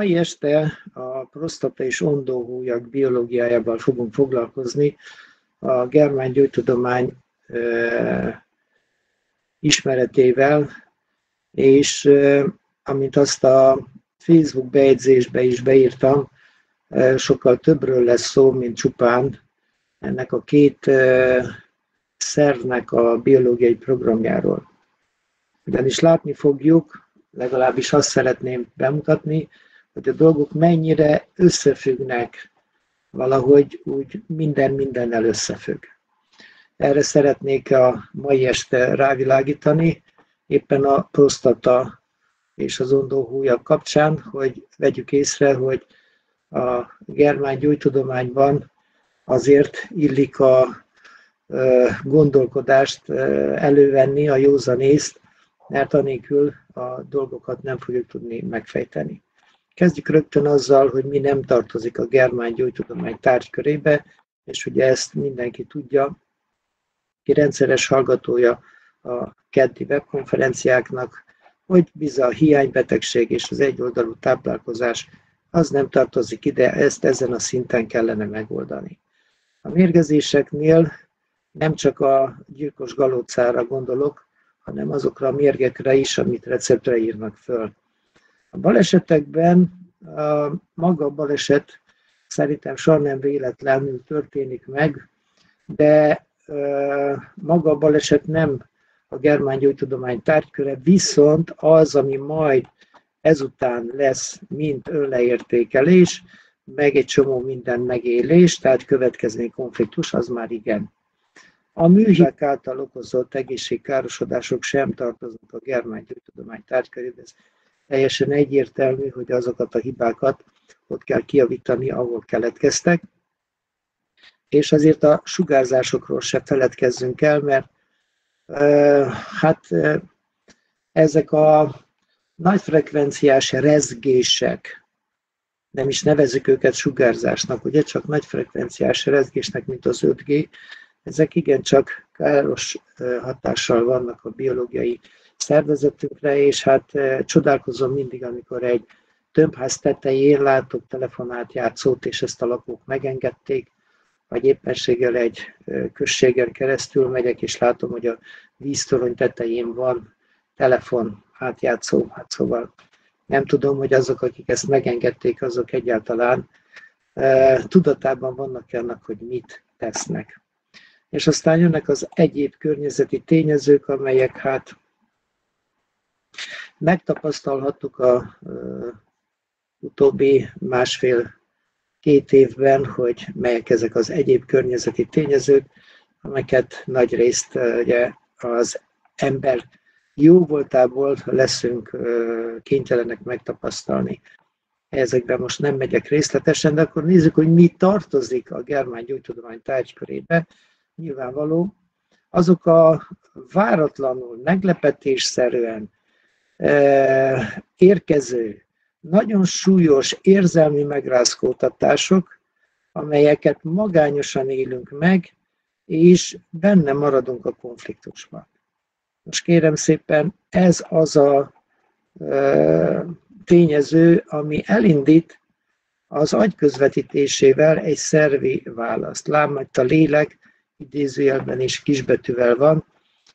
Mai este a prostata és ondóhújak biológiájával fogunk foglalkozni. A germán gyógytudomány ismeretével, és amint azt a Facebook bejegyzésbe is beírtam, sokkal többről lesz szó, mint csupán ennek a két szervnek a biológiai programjáról. Ugyanis látni fogjuk, legalábbis azt szeretném bemutatni, hogy a dolgok mennyire összefüggnek, valahogy úgy minden mindennel összefügg. Erre szeretnék a mai este rávilágítani, éppen a prostata és az ondóhújak kapcsán, hogy vegyük észre, hogy a germán gyógytudományban azért illik a gondolkodást elővenni, a józanészt, mert anélkül a dolgokat nem fogjuk tudni megfejteni. Kezdjük rögtön azzal, hogy mi nem tartozik a germán gyógytudomány tárgykörébe, és ugye ezt mindenki tudja, ki rendszeres hallgatója a keddi webkonferenciáknak, hogy bizony a hiánybetegség és az egyoldalú táplálkozás az nem tartozik ide, ezt ezen a szinten kellene megoldani. A mérgezéseknél nem csak a gyilkos galócára gondolok, hanem azokra a mérgekre is, amit receptre írnak föl. A balesetekben a maga a baleset szerintem soha nem véletlenül történik meg, de maga a baleset nem a germán gyógytudomány tárgyköre, viszont az, ami majd ezután lesz, mint önleértékelés, meg egy csomó minden megélés, tehát következmény konfliktus, az már igen. A műhibák által okozott egészségkárosodások sem tartoznak a germán gyógytudomány tárgykörébe. Ez teljesen egyértelmű, hogy azokat a hibákat ott kell kiavítani, ahol keletkeztek. És azért a sugárzásokról se feledkezzünk el, mert hát ezek a nagyfrekvenciás rezgések, nem is nevezük őket sugárzásnak, ugye csak nagyfrekvenciás rezgésnek, mint az 5G, ezek igencsak káros hatással vannak a biológiai szervezetünkre, és hát csodálkozom mindig, amikor egy tömbház tetején látok telefonált játszót, és ezt a lakók megengedték, vagy éppenséggel egy községen keresztül megyek, és látom, hogy a víztorony tetején van telefon átjátszó, hát szóval nem tudom, hogy azok, akik ezt megengedték, azok egyáltalán tudatában vannak annak, hogy mit tesznek. És aztán jönnek az egyéb környezeti tényezők, amelyek hát megtapasztalhattuk a utóbbi másfél két évben, hogy melyek ezek az egyéb környezeti tényezők, amelyeket nagy részt ugye, az ember jó voltából leszünk kénytelenek megtapasztalni. Ezekben most nem megyek részletesen, de akkor nézzük, hogy mi tartozik a germán gyógytudomány tárgykörébe. Nyilvánvaló, azok a váratlanul, meglepetésszerűen érkező nagyon súlyos érzelmi megrázkódtatások, amelyeket magányosan élünk meg, és benne maradunk a konfliktusban. Most kérem szépen, ez az a tényező, ami elindít az agy közvetítésével egy szervi választ. Lám, hogy a lélek idézőjelben is kisbetűvel van,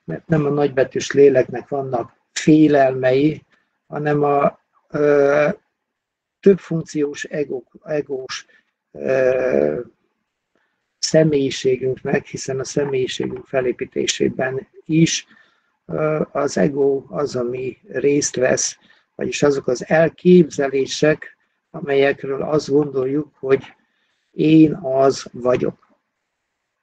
mert nem a nagybetűs léleknek vannak félelmei, hanem a több funkciós egó, egós személyiségünknek, hiszen a személyiségünk felépítésében is az ego az, ami részt vesz, vagyis azok az elképzelések, amelyekről azt gondoljuk, hogy én az vagyok.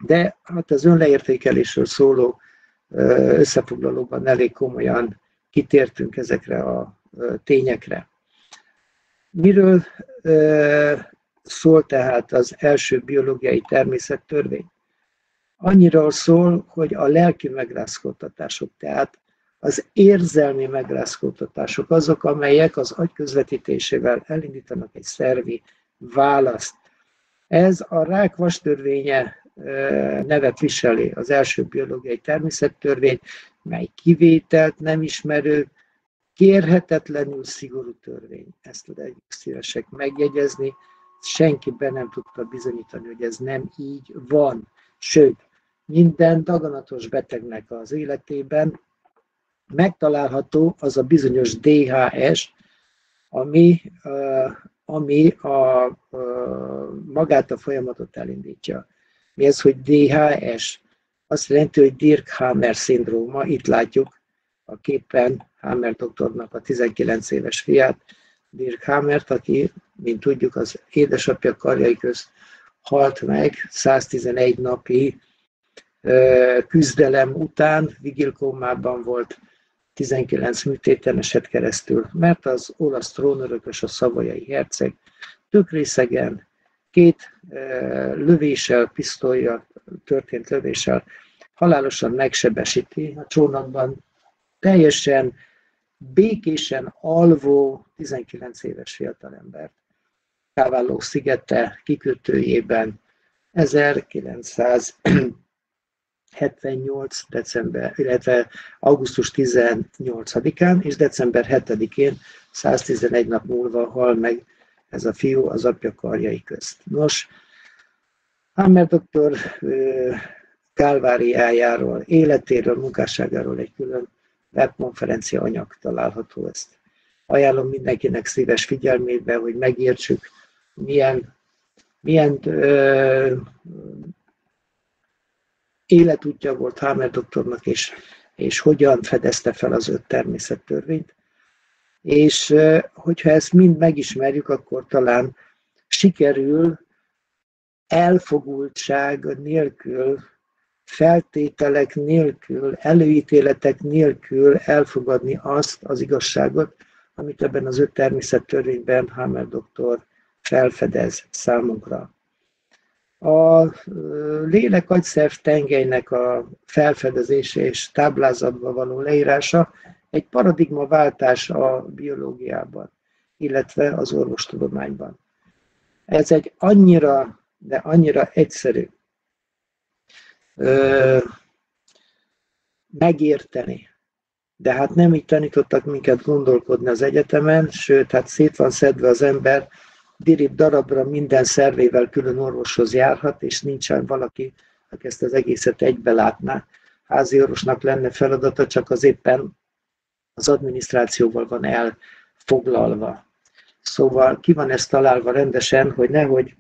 De hát az önleértékelésről szóló összefoglalóban elég komolyan kitértünk ezekre a tényekre. Miről szól tehát az első biológiai természettörvény? Annyiról szól, hogy a lelki megrázkódtatások, tehát az érzelmi megrázkódtatások azok, amelyek az agy közvetítésével elindítanak egy szervi választ. Ez a rák vastörvénye nevet viseli az első biológiai természettörvény, mely kivételt nem ismerő kérhetetlenül szigorú törvény. Ezt egy szívesek megjegyezni. Senki be nem tudta bizonyítani, hogy ez nem így van. Sőt, minden daganatos betegnek az életében megtalálható az a bizonyos DHS, ami, ami a, magát a folyamatot elindítja. Mi ez, hogy DHS? Azt jelenti, hogy Dirk Hammer szindróma. Itt látjuk a képen Hammer doktornak a 19 éves fiát, Dirk Hammert, aki, mint tudjuk, az édesapja karjai közt halt meg 111 napi küzdelem után, vigilkómában volt 19 műtéten esett keresztül, mert az olasz trónörökös, a szavajai herceg tök részegen két lövéssel, pisztolya történt lövéssel halálosan megsebesíti a csónakban teljesen békésen alvó 19 éves fiatalembert Káváló szigete kikötőjében 1900 78. december, illetve augusztus 18-án és december 7-én 111 nap múlva hal meg ez a fiú az apja karjai közt. Nos, Hammer doktor kálváriájáról, életéről, munkásságáról egy külön webkonferencia anyag található ezt. Ajánlom mindenkinek szíves figyelmébe, hogy megértsük, milyen, milyen ö, életútja volt Hammer doktornak, és, és hogyan fedezte fel az öt természettörvényt. És hogyha ezt mind megismerjük, akkor talán sikerül elfogultság nélkül, feltételek nélkül, előítéletek nélkül elfogadni azt az igazságot, amit ebben az öt természettörvényben Hammer doktor felfedez számunkra. A lélek agyszerv tengelynek a felfedezése és táblázatba való leírása egy paradigmaváltás a biológiában, illetve az orvostudományban. Ez egy annyira, de annyira egyszerű megérteni. De hát nem így tanítottak minket gondolkodni az egyetemen, sőt, hát szét van szedve az ember dirib darabra minden szervével külön orvoshoz járhat, és nincsen valaki, aki ezt az egészet egybe látná. Házi orvosnak lenne feladata, csak az éppen az adminisztrációval van elfoglalva. Szóval ki van ezt találva rendesen, hogy nehogy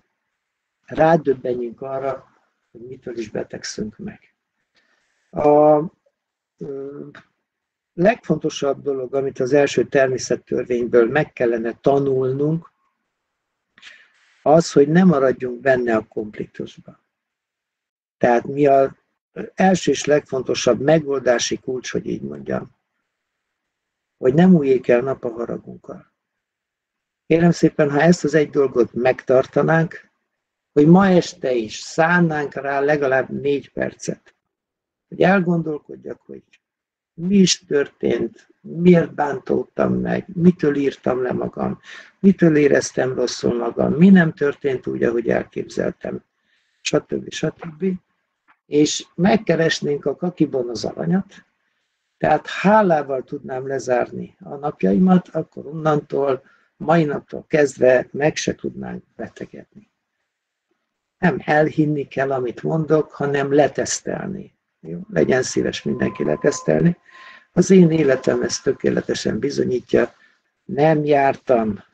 rádöbbenjünk arra, hogy mitől is betegszünk meg. A legfontosabb dolog, amit az első természettörvényből meg kellene tanulnunk, az, hogy ne maradjunk benne a konfliktusba. Tehát mi az első és legfontosabb megoldási kulcs, hogy így mondjam, hogy nem újjék el nap a haragunkkal. Kérem szépen, ha ezt az egy dolgot megtartanánk, hogy ma este is szánnánk rá legalább négy percet, hogy elgondolkodjak, hogy mi is történt, miért bántottam meg, mitől írtam le magam, mitől éreztem rosszul magam, mi nem történt úgy, ahogy elképzeltem, stb. stb. És megkeresnénk a kakiban az aranyat, tehát hálával tudnám lezárni a napjaimat, akkor onnantól, mai naptól kezdve meg se tudnánk betegedni. Nem elhinni kell, amit mondok, hanem letesztelni. Jó? Legyen szíves mindenki letesztelni. Az én életem ezt tökéletesen bizonyítja. Nem jártam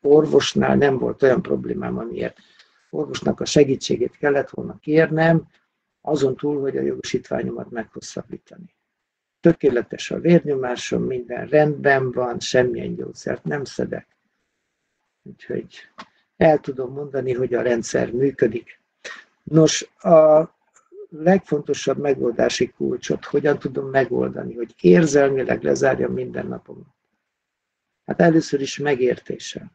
orvosnál, nem volt olyan problémám, amiért orvosnak a segítségét kellett volna kérnem, azon túl, hogy a jogosítványomat meghosszabbítani. Tökéletes a vérnyomásom, minden rendben van, semmilyen gyógyszert nem szedek. Úgyhogy el tudom mondani, hogy a rendszer működik. Nos, a legfontosabb megoldási kulcsot hogyan tudom megoldani, hogy érzelmileg lezárjam minden napomat? Hát először is megértéssel.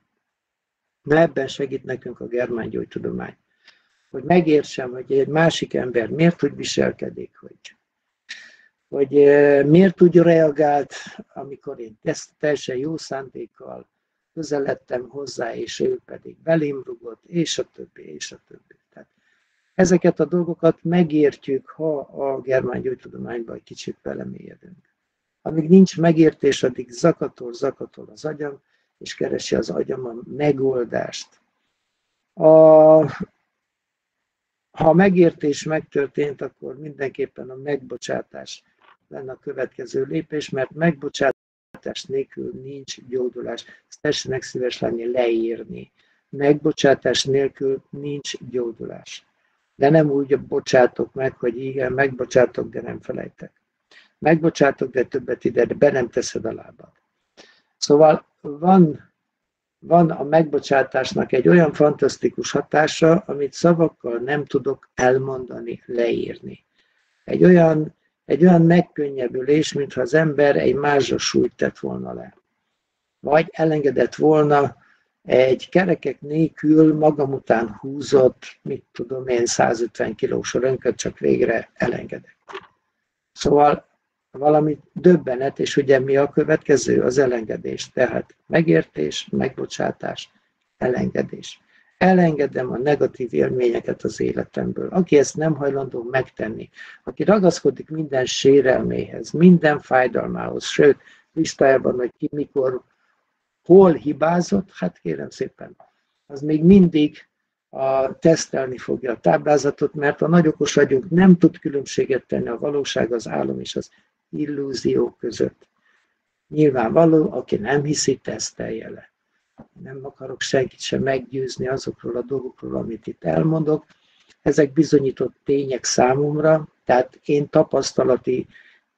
Na ebben segít nekünk a germán gyógytudomány. Hogy megértsem, hogy egy másik ember miért úgy viselkedik, hogy, hogy eh, miért úgy reagált, amikor én ezt teljesen jó szándékkal közeledtem hozzá, és ő pedig belém rugott, és a többi, és a többi. Ezeket a dolgokat megértjük, ha a germán gyógytudományban egy kicsit belemélyedünk. Amíg nincs megértés, addig zakatol, zakatol az agyam, és keresi az agyam a megoldást. A, ha a megértés megtörtént, akkor mindenképpen a megbocsátás lenne a következő lépés, mert megbocsátás nélkül nincs gyógyulás. Ezt tessenek szíves lenni leírni. Megbocsátás nélkül nincs gyógyulás. De nem úgy bocsátok meg, hogy igen, megbocsátok, de nem felejtek. Megbocsátok, de többet ide, de be nem teszed a lábad. Szóval van van a megbocsátásnak egy olyan fantasztikus hatása, amit szavakkal nem tudok elmondani, leírni. Egy olyan, egy olyan megkönnyebbülés, mintha az ember egy mázsas súlyt tett volna le. Vagy elengedett volna egy kerekek nélkül magam után húzott, mit tudom én, 150 kilós rönköt, csak végre elengedek. Szóval valami döbbenet, és ugye mi a következő? Az elengedés. Tehát megértés, megbocsátás, elengedés. Elengedem a negatív élményeket az életemből. Aki ezt nem hajlandó megtenni, aki ragaszkodik minden sérelméhez, minden fájdalmához, sőt, listájában, hogy ki mikor, hol hibázott, hát kérem szépen, az még mindig a, tesztelni fogja a táblázatot, mert a nagyokos agyunk nem tud különbséget tenni a valóság, az álom és az illúzió között. Nyilvánvaló, aki nem hiszi, tesztelje le. Nem akarok senkit sem meggyőzni azokról a dolgokról, amit itt elmondok. Ezek bizonyított tények számomra, tehát én tapasztalati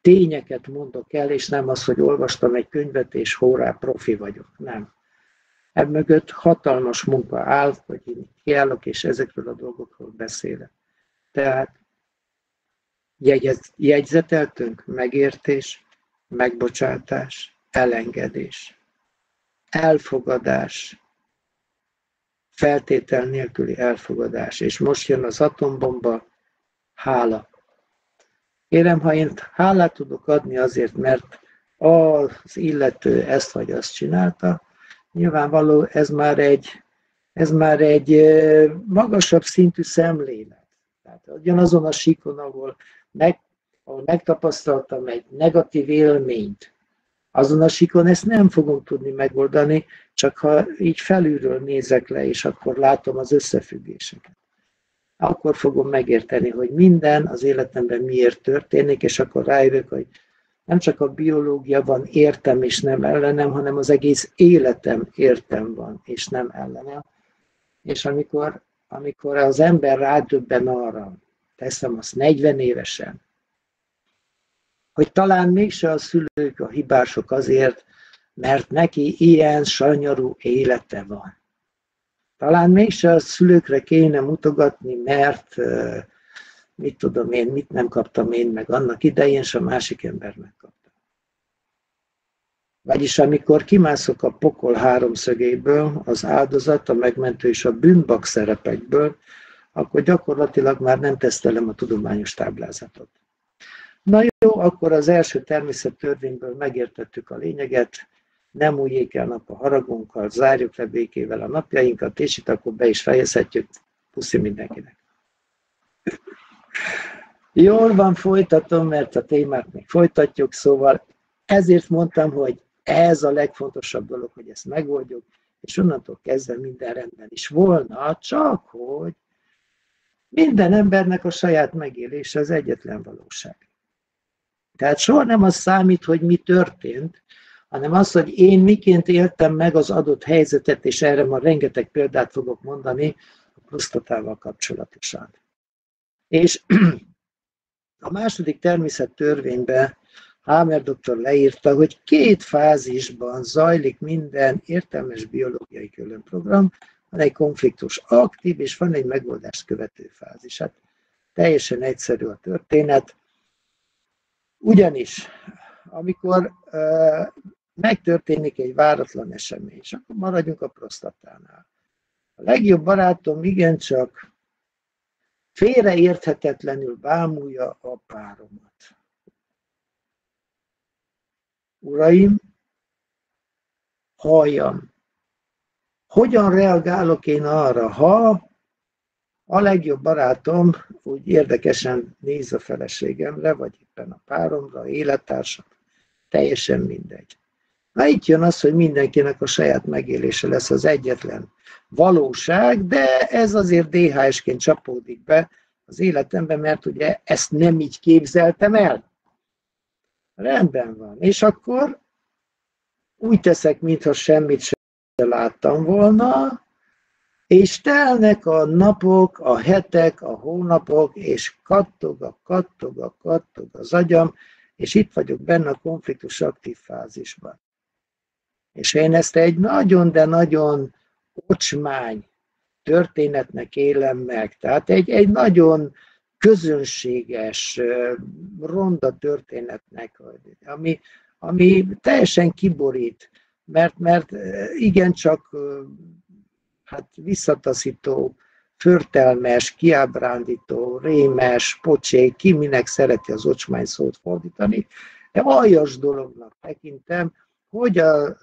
tényeket mondok el, és nem az, hogy olvastam egy könyvet, és hórá profi vagyok. Nem. Emögött hatalmas munka áll, hogy én kiállok, és ezekről a dolgokról beszélek. Tehát Jegyez, jegyzeteltünk megértés, megbocsátás, elengedés, elfogadás, feltétel nélküli elfogadás. És most jön az atombomba, hála. Kérem, ha én hálát tudok adni azért, mert az illető ezt vagy azt csinálta, nyilvánvaló ez már egy, ez már egy magasabb szintű szemlélet. Tehát ugyanazon a síkon, ahol meg, ahol megtapasztaltam egy negatív élményt, azon a sikon ezt nem fogom tudni megoldani, csak ha így felülről nézek le, és akkor látom az összefüggéseket. Akkor fogom megérteni, hogy minden az életemben miért történik, és akkor rájövök, hogy nem csak a biológia van értem és nem ellenem, hanem az egész életem értem van és nem ellenem. És amikor, amikor az ember rádöbben arra, teszem azt 40 évesen, hogy talán mégse a szülők a hibások azért, mert neki ilyen sanyarú élete van. Talán mégse a szülőkre kéne mutogatni, mert mit tudom én, mit nem kaptam én meg annak idején, és a másik ember megkapta. Vagyis amikor kimászok a pokol háromszögéből, az áldozat, a megmentő és a bűnbak szerepekből, akkor gyakorlatilag már nem tesztelem a tudományos táblázatot. Jó, akkor az első természettörvényből megértettük a lényeget, nem újjék el nap a haragunkkal, zárjuk le békével a napjainkat, és itt akkor be is fejezhetjük. Puszi mindenkinek. Jól van, folytatom, mert a témát még folytatjuk, szóval ezért mondtam, hogy ez a legfontosabb dolog, hogy ezt megoldjuk, és onnantól kezdve minden rendben is volna, csak hogy minden embernek a saját megélése az egyetlen valóság. Tehát soha nem az számít, hogy mi történt, hanem az, hogy én miként éltem meg az adott helyzetet, és erre ma rengeteg példát fogok mondani a prostatával kapcsolatosan. És a második természettörvényben Hamer doktor leírta, hogy két fázisban zajlik minden értelmes biológiai különprogram, van egy konfliktus aktív, és van egy megoldást követő fázis. Hát teljesen egyszerű a történet. Ugyanis, amikor uh, megtörténik egy váratlan esemény, és akkor maradjunk a prostatánál. A legjobb barátom igencsak félreérthetetlenül bámulja a páromat. Uraim, halljam, hogyan reagálok én arra, ha a legjobb barátom úgy érdekesen néz a feleségemre, vagy éppen a páromra, a élettársam, teljesen mindegy. Na itt jön az, hogy mindenkinek a saját megélése lesz az egyetlen valóság, de ez azért DHS-ként csapódik be az életembe, mert ugye ezt nem így képzeltem el. Rendben van. És akkor úgy teszek, mintha semmit sem láttam volna, és telnek a napok, a hetek, a hónapok, és kattog, a kattog, a kattog az agyam, és itt vagyok benne a konfliktus aktív fázisban. És én ezt egy nagyon, de nagyon ocsmány történetnek élem meg. Tehát egy, egy nagyon közönséges, ronda történetnek, ami, ami teljesen kiborít, mert, mert igencsak hát visszataszító, förtelmes, kiábrándító, rémes, pocsék, ki minek szereti az ocsmány szót fordítani, de aljas dolognak tekintem, hogy a,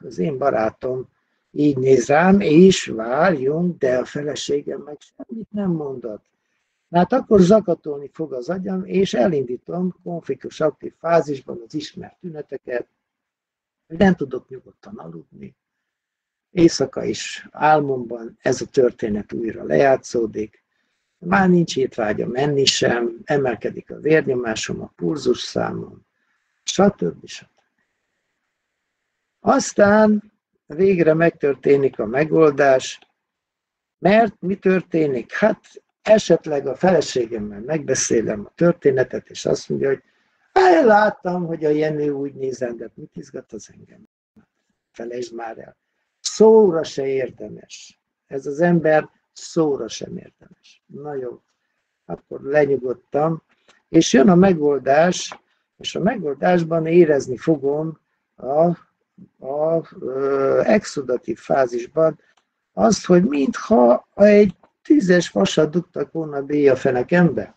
az én barátom így néz rám, és várjunk, de a feleségem meg semmit nem mondott. Hát akkor zakatolni fog az agyam, és elindítom konfliktus aktív fázisban az ismert tüneteket, hogy nem tudok nyugodtan aludni. Éjszaka is álmomban ez a történet újra lejátszódik. Már nincs étvágya menni sem, emelkedik a vérnyomásom, a pulzus számom, stb. stb. Aztán végre megtörténik a megoldás, mert mi történik? Hát esetleg a feleségemmel megbeszélem a történetet, és azt mondja, hogy láttam, hogy a Jenő úgy nézem, de mit izgat az engem? Felejtsd már el. Szóra se érdemes. Ez az ember szóra sem érdemes. Na jó, akkor lenyugodtam, és jön a megoldás, és a megoldásban érezni fogom a a exodatív fázisban azt, hogy mintha egy tízes vasat dugtak volna a fenekembe.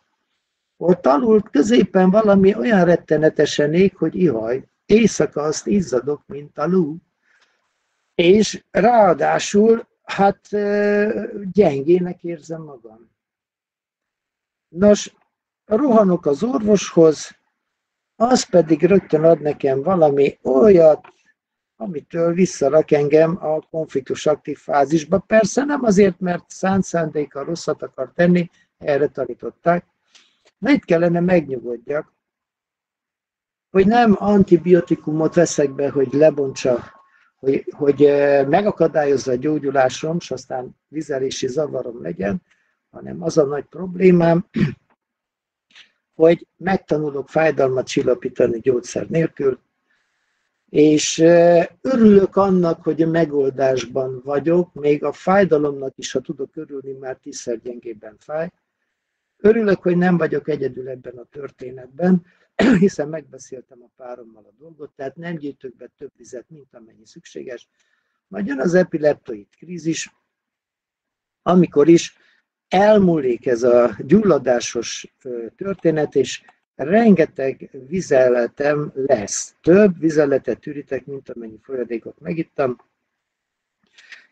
Ott alul középen valami olyan rettenetesen ég, hogy ihaj, éjszaka azt izzadok, mint a lú, és ráadásul hát gyengének érzem magam. Nos, rohanok az orvoshoz, az pedig rögtön ad nekem valami olyat, amitől visszarak engem a konfliktus aktív fázisba. Persze nem azért, mert szánt szándéka rosszat akar tenni, erre tanították, de itt kellene megnyugodjak, hogy nem antibiotikumot veszek be, hogy lebontsa, hogy, hogy megakadályozza a gyógyulásom, és aztán vizelési zavarom legyen, hanem az a nagy problémám, hogy megtanulok fájdalmat csillapítani gyógyszer nélkül, és örülök annak, hogy a megoldásban vagyok, még a fájdalomnak is, ha tudok örülni, már tízszer gyengébben fáj. Örülök, hogy nem vagyok egyedül ebben a történetben, hiszen megbeszéltem a párommal a dolgot, tehát nem gyűjtök be több vizet, mint amennyi szükséges. Majd jön az epileptoid krízis, amikor is elmúlik ez a gyulladásos történet, és rengeteg vizeletem lesz. Több vizeletet ürítek, mint amennyi folyadékot megittam.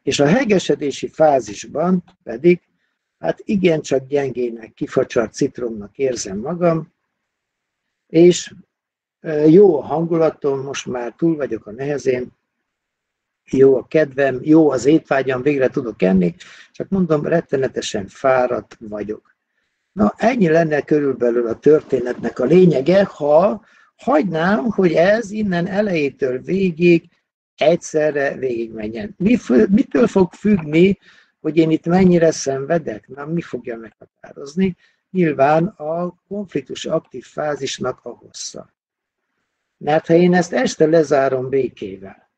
És a hegesedési fázisban pedig, hát igencsak gyengének, kifacsart citromnak érzem magam, és jó a hangulatom, most már túl vagyok a nehezén, jó a kedvem, jó az étvágyam, végre tudok enni, csak mondom, rettenetesen fáradt vagyok. Na, ennyi lenne körülbelül a történetnek a lényege, ha hagynám, hogy ez innen elejétől végig egyszerre végigmenjen. Mi, mitől fog függni, hogy én itt mennyire szenvedek? Na, mi fogja meghatározni? Nyilván a konfliktus aktív fázisnak a hossza. Mert ha én ezt este lezárom békével,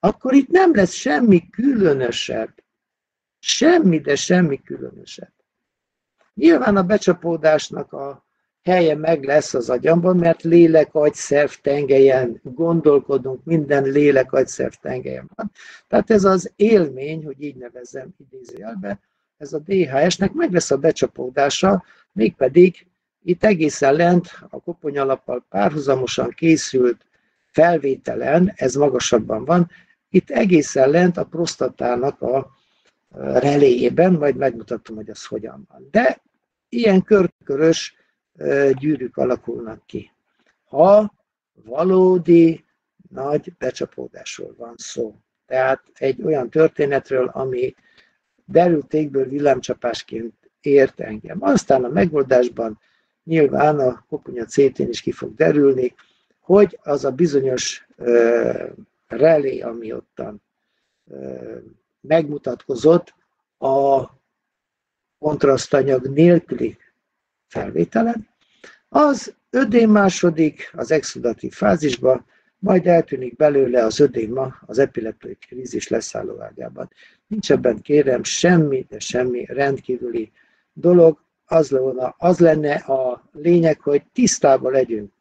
akkor itt nem lesz semmi különösebb. Semmi, de semmi különösebb. Nyilván a becsapódásnak a helye meg lesz az agyamban, mert lélek, agyszerv tengelyen gondolkodunk, minden lélek, agyszerv tengelyen van. Tehát ez az élmény, hogy így nevezem idézőjelbe, ez a DHS-nek meg lesz a becsapódása, mégpedig itt egészen lent a koponyalappal párhuzamosan készült felvételen, ez magasabban van, itt egészen lent a prostatának a reléjében, majd megmutatom, hogy az hogyan van. De ilyen körkörös gyűrűk alakulnak ki. Ha valódi nagy becsapódásról van szó. Tehát egy olyan történetről, ami derültékből villámcsapásként ért engem. Aztán a megoldásban nyilván a koponya CT-n is ki fog derülni, hogy az a bizonyos uh, relé, ami ottan uh, megmutatkozott, a kontrasztanyag nélküli felvételen, az ödém második az exudatív fázisba, majd eltűnik belőle az ödéma az epileptoi krízis leszálló ágában. Nincs ebben kérem semmi, de semmi rendkívüli dolog. Az, lenne, az lenne a lényeg, hogy tisztában legyünk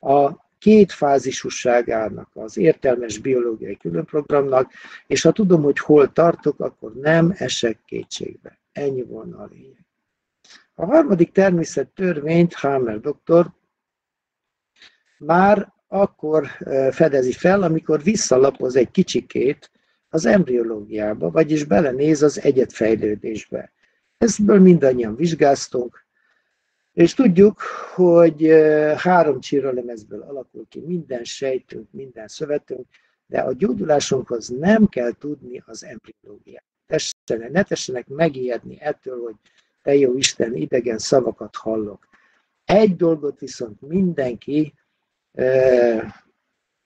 a két fázisúságának, az értelmes biológiai különprogramnak, és ha tudom, hogy hol tartok, akkor nem esek kétségbe. Ennyi volna a lényeg. A harmadik természet törvényt Hammer doktor már akkor fedezi fel, amikor visszalapoz egy kicsikét az embriológiába, vagyis belenéz az egyetfejlődésbe. Ezből mindannyian vizsgáztunk, és tudjuk, hogy három csíralemezből alakul ki minden sejtünk, minden szövetünk, de a gyógyulásunkhoz nem kell tudni az embriológiát. Tessenek, ne tessenek megijedni ettől, hogy te jó Isten, idegen szavakat hallok. Egy dolgot viszont mindenki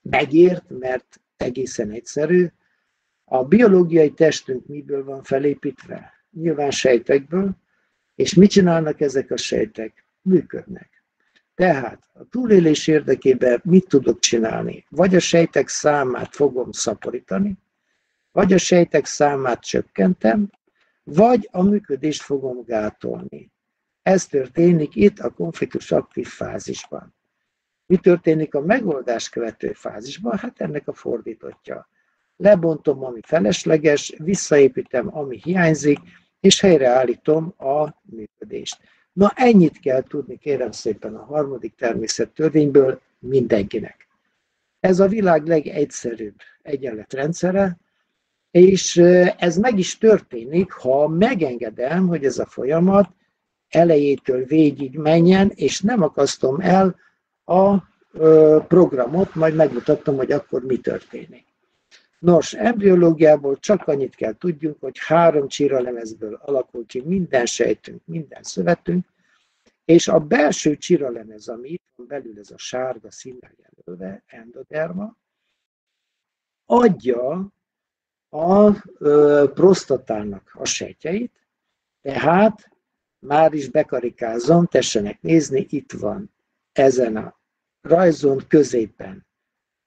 megért, mert egészen egyszerű. A biológiai testünk miből van felépítve? Nyilván sejtekből, és mit csinálnak ezek a sejtek? Működnek. Tehát a túlélés érdekében mit tudok csinálni? Vagy a sejtek számát fogom szaporítani, vagy a sejtek számát csökkentem, vagy a működést fogom gátolni. Ez történik itt a konfliktus aktív fázisban. Mi történik a megoldás követő fázisban? Hát ennek a fordítottja. Lebontom, ami felesleges, visszaépítem, ami hiányzik, és helyreállítom a működést. Na ennyit kell tudni, kérem szépen, a harmadik természettörvényből mindenkinek. Ez a világ legegyszerűbb egyenletrendszere, és ez meg is történik, ha megengedem, hogy ez a folyamat elejétől végig menjen, és nem akasztom el a programot, majd megmutatom, hogy akkor mi történik. Nos, embriológiából csak annyit kell tudjunk, hogy három csiralemezből alakul ki minden sejtünk, minden szövetünk, és a belső csiralemez, ami itt van belül, ez a sárga színnel jelölve, endoderma, adja a ö, prostatának a sejtjeit, tehát már is bekarikázom, tessenek nézni, itt van ezen a rajzon középen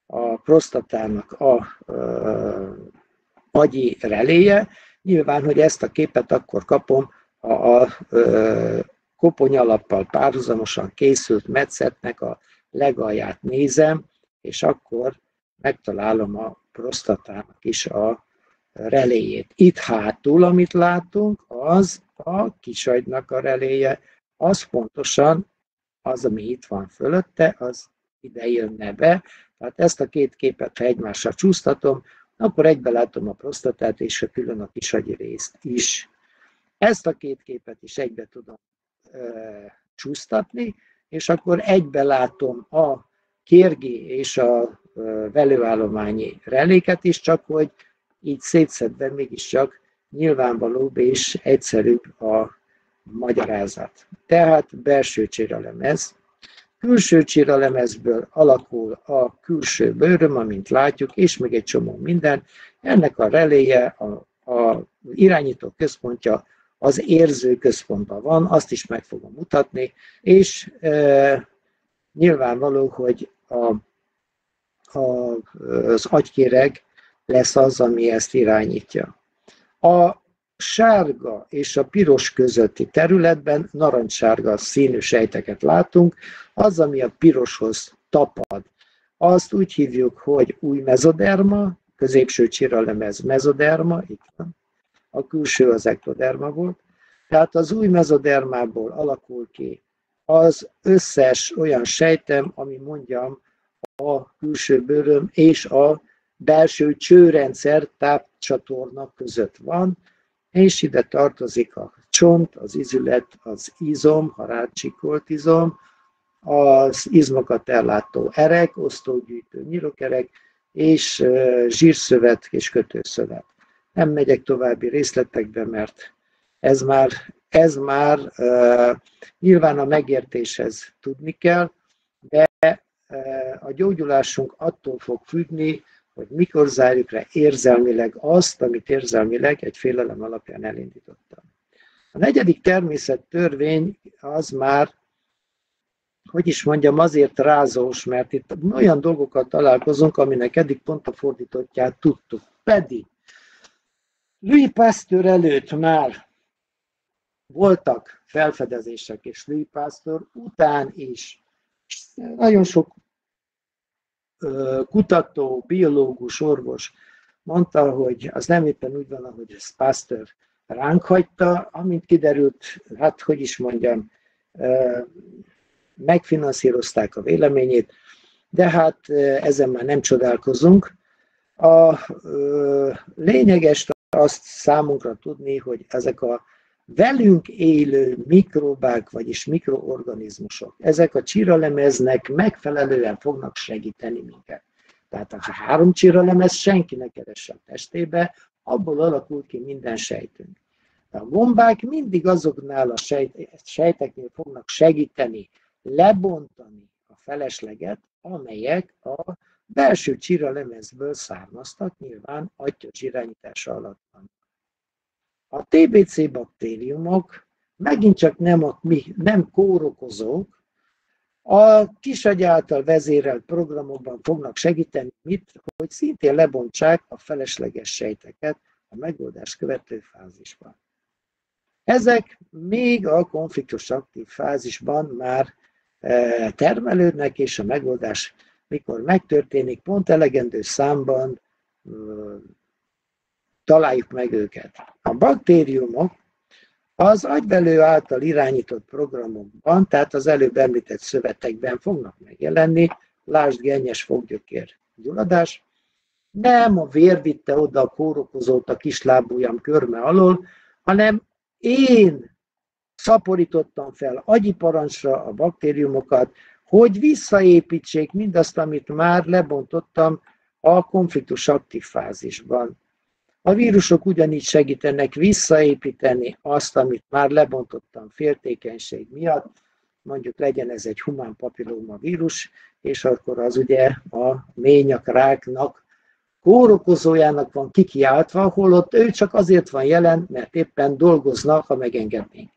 a prostatának a agyi reléje. Nyilván, hogy ezt a képet akkor kapom a, a ö, koponyalappal párhuzamosan készült metszetnek a legalját nézem, és akkor megtalálom a prostatának is a reléjét. Itt hátul, amit látunk, az a kisagynak a reléje, az pontosan az, ami itt van fölötte, az ide jönne be. Tehát ezt a két képet, ha egymásra csúsztatom, akkor egybe látom a prostatát és a külön a kisagyi részt is. Ezt a két képet is egybe tudom e, csúsztatni, és akkor egybe látom a kérgi és a e, velőállományi reléket is, csak hogy így szétszedve mégiscsak nyilvánvalóbb és egyszerűbb a magyarázat. Tehát belső csiralemez, külső csiralemezből alakul a külső bőröm, amint látjuk, és még egy csomó minden. Ennek a reléje, a, a irányító központja az érző központban van, azt is meg fogom mutatni, és e, nyilvánvaló, hogy a, a, az agykéreg lesz az, ami ezt irányítja. A sárga és a piros közötti területben narancssárga színű sejteket látunk, az, ami a piroshoz tapad. Azt úgy hívjuk, hogy új mezoderma, középső csiralemez mezoderma, itt van, a külső az ektoderma volt, tehát az új mezodermából alakul ki az összes olyan sejtem, ami mondjam a külső bőröm és a belső csőrendszer tápcsatorna között van, és ide tartozik a csont, az izület, az izom, ha rácsikolt izom, az izmokat ellátó erek, osztógyűjtő nyirokerek, és zsírszövet és kötőszövet. Nem megyek további részletekbe, mert ez már, ez már uh, nyilván a megértéshez tudni kell, de uh, a gyógyulásunk attól fog függni, hogy mikor zárjuk le érzelmileg azt, amit érzelmileg egy félelem alapján elindítottam. A negyedik természet törvény az már, hogy is mondjam, azért rázós, mert itt olyan dolgokat találkozunk, aminek eddig pont a fordítottját tudtuk. Pedig Louis Pasteur előtt már voltak felfedezések, és Louis Pasteur után is nagyon sok kutató, biológus, orvos mondta, hogy az nem éppen úgy van, ahogy ezt Pasteur ránk hagyta, amint kiderült, hát hogy is mondjam, megfinanszírozták a véleményét, de hát ezen már nem csodálkozunk. A lényeges azt számunkra tudni, hogy ezek a velünk élő mikrobák, vagyis mikroorganizmusok, ezek a csiralemeznek megfelelően fognak segíteni minket. Tehát ha három csiralemez senkinek keresse a testébe, abból alakul ki minden sejtünk. De a gombák mindig azoknál a sejt, sejteknél fognak segíteni, lebontani a felesleget, amelyek a belső csiralemezből származtak, nyilván agyos irányítása alatt van. A TBC baktériumok megint csak nem, a, nem kórokozók, a kisagy által vezérelt programokban fognak segíteni mit, hogy szintén lebontsák a felesleges sejteket a megoldás követő fázisban. Ezek még a konfliktus aktív fázisban már e, termelődnek, és a megoldás mikor megtörténik, pont elegendő számban találjuk meg őket. A baktériumok az agyvelő által irányított programokban, tehát az előbb említett szövetekben fognak megjelenni, lásd gennyes foggyökér gyulladás, nem a vér vitte oda a kórokozót a kislábújam körme alól, hanem én szaporítottam fel agyi parancsra a baktériumokat, hogy visszaépítsék mindazt, amit már lebontottam a konfliktus aktív fázisban. A vírusok ugyanígy segítenek visszaépíteni azt, amit már lebontottam féltékenység miatt, mondjuk legyen ez egy humán papilloma vírus, és akkor az ugye a ményak ráknak kórokozójának van kikiáltva, holott ő csak azért van jelen, mert éppen dolgoznak, ha megengednénk.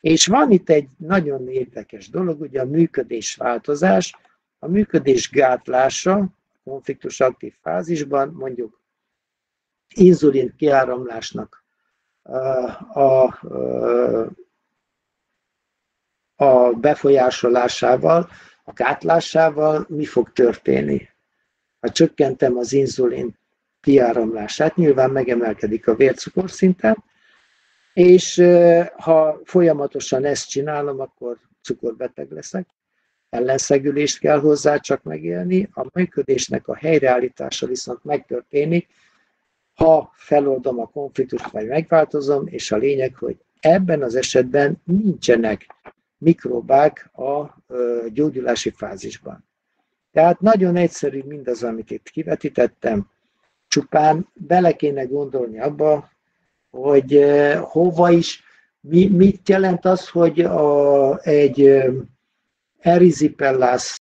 És van itt egy nagyon érdekes dolog, ugye a működés változás, a működés gátlása, konfliktus aktív fázisban, mondjuk inzulin kiáramlásnak a, a befolyásolásával, a gátlásával mi fog történni. Ha csökkentem az inzulin kiáramlását, nyilván megemelkedik a vércukorszinten, és ha folyamatosan ezt csinálom, akkor cukorbeteg leszek. Ellenszegülést kell hozzá csak megélni, a működésnek a helyreállítása viszont megtörténik, ha feloldom a konfliktust, vagy megváltozom, és a lényeg, hogy ebben az esetben nincsenek mikrobák a gyógyulási fázisban. Tehát nagyon egyszerű mindaz, amit itt kivetítettem, csupán bele kéne gondolni abba, hogy hova is, mi, mit jelent az, hogy a, egy erizipellász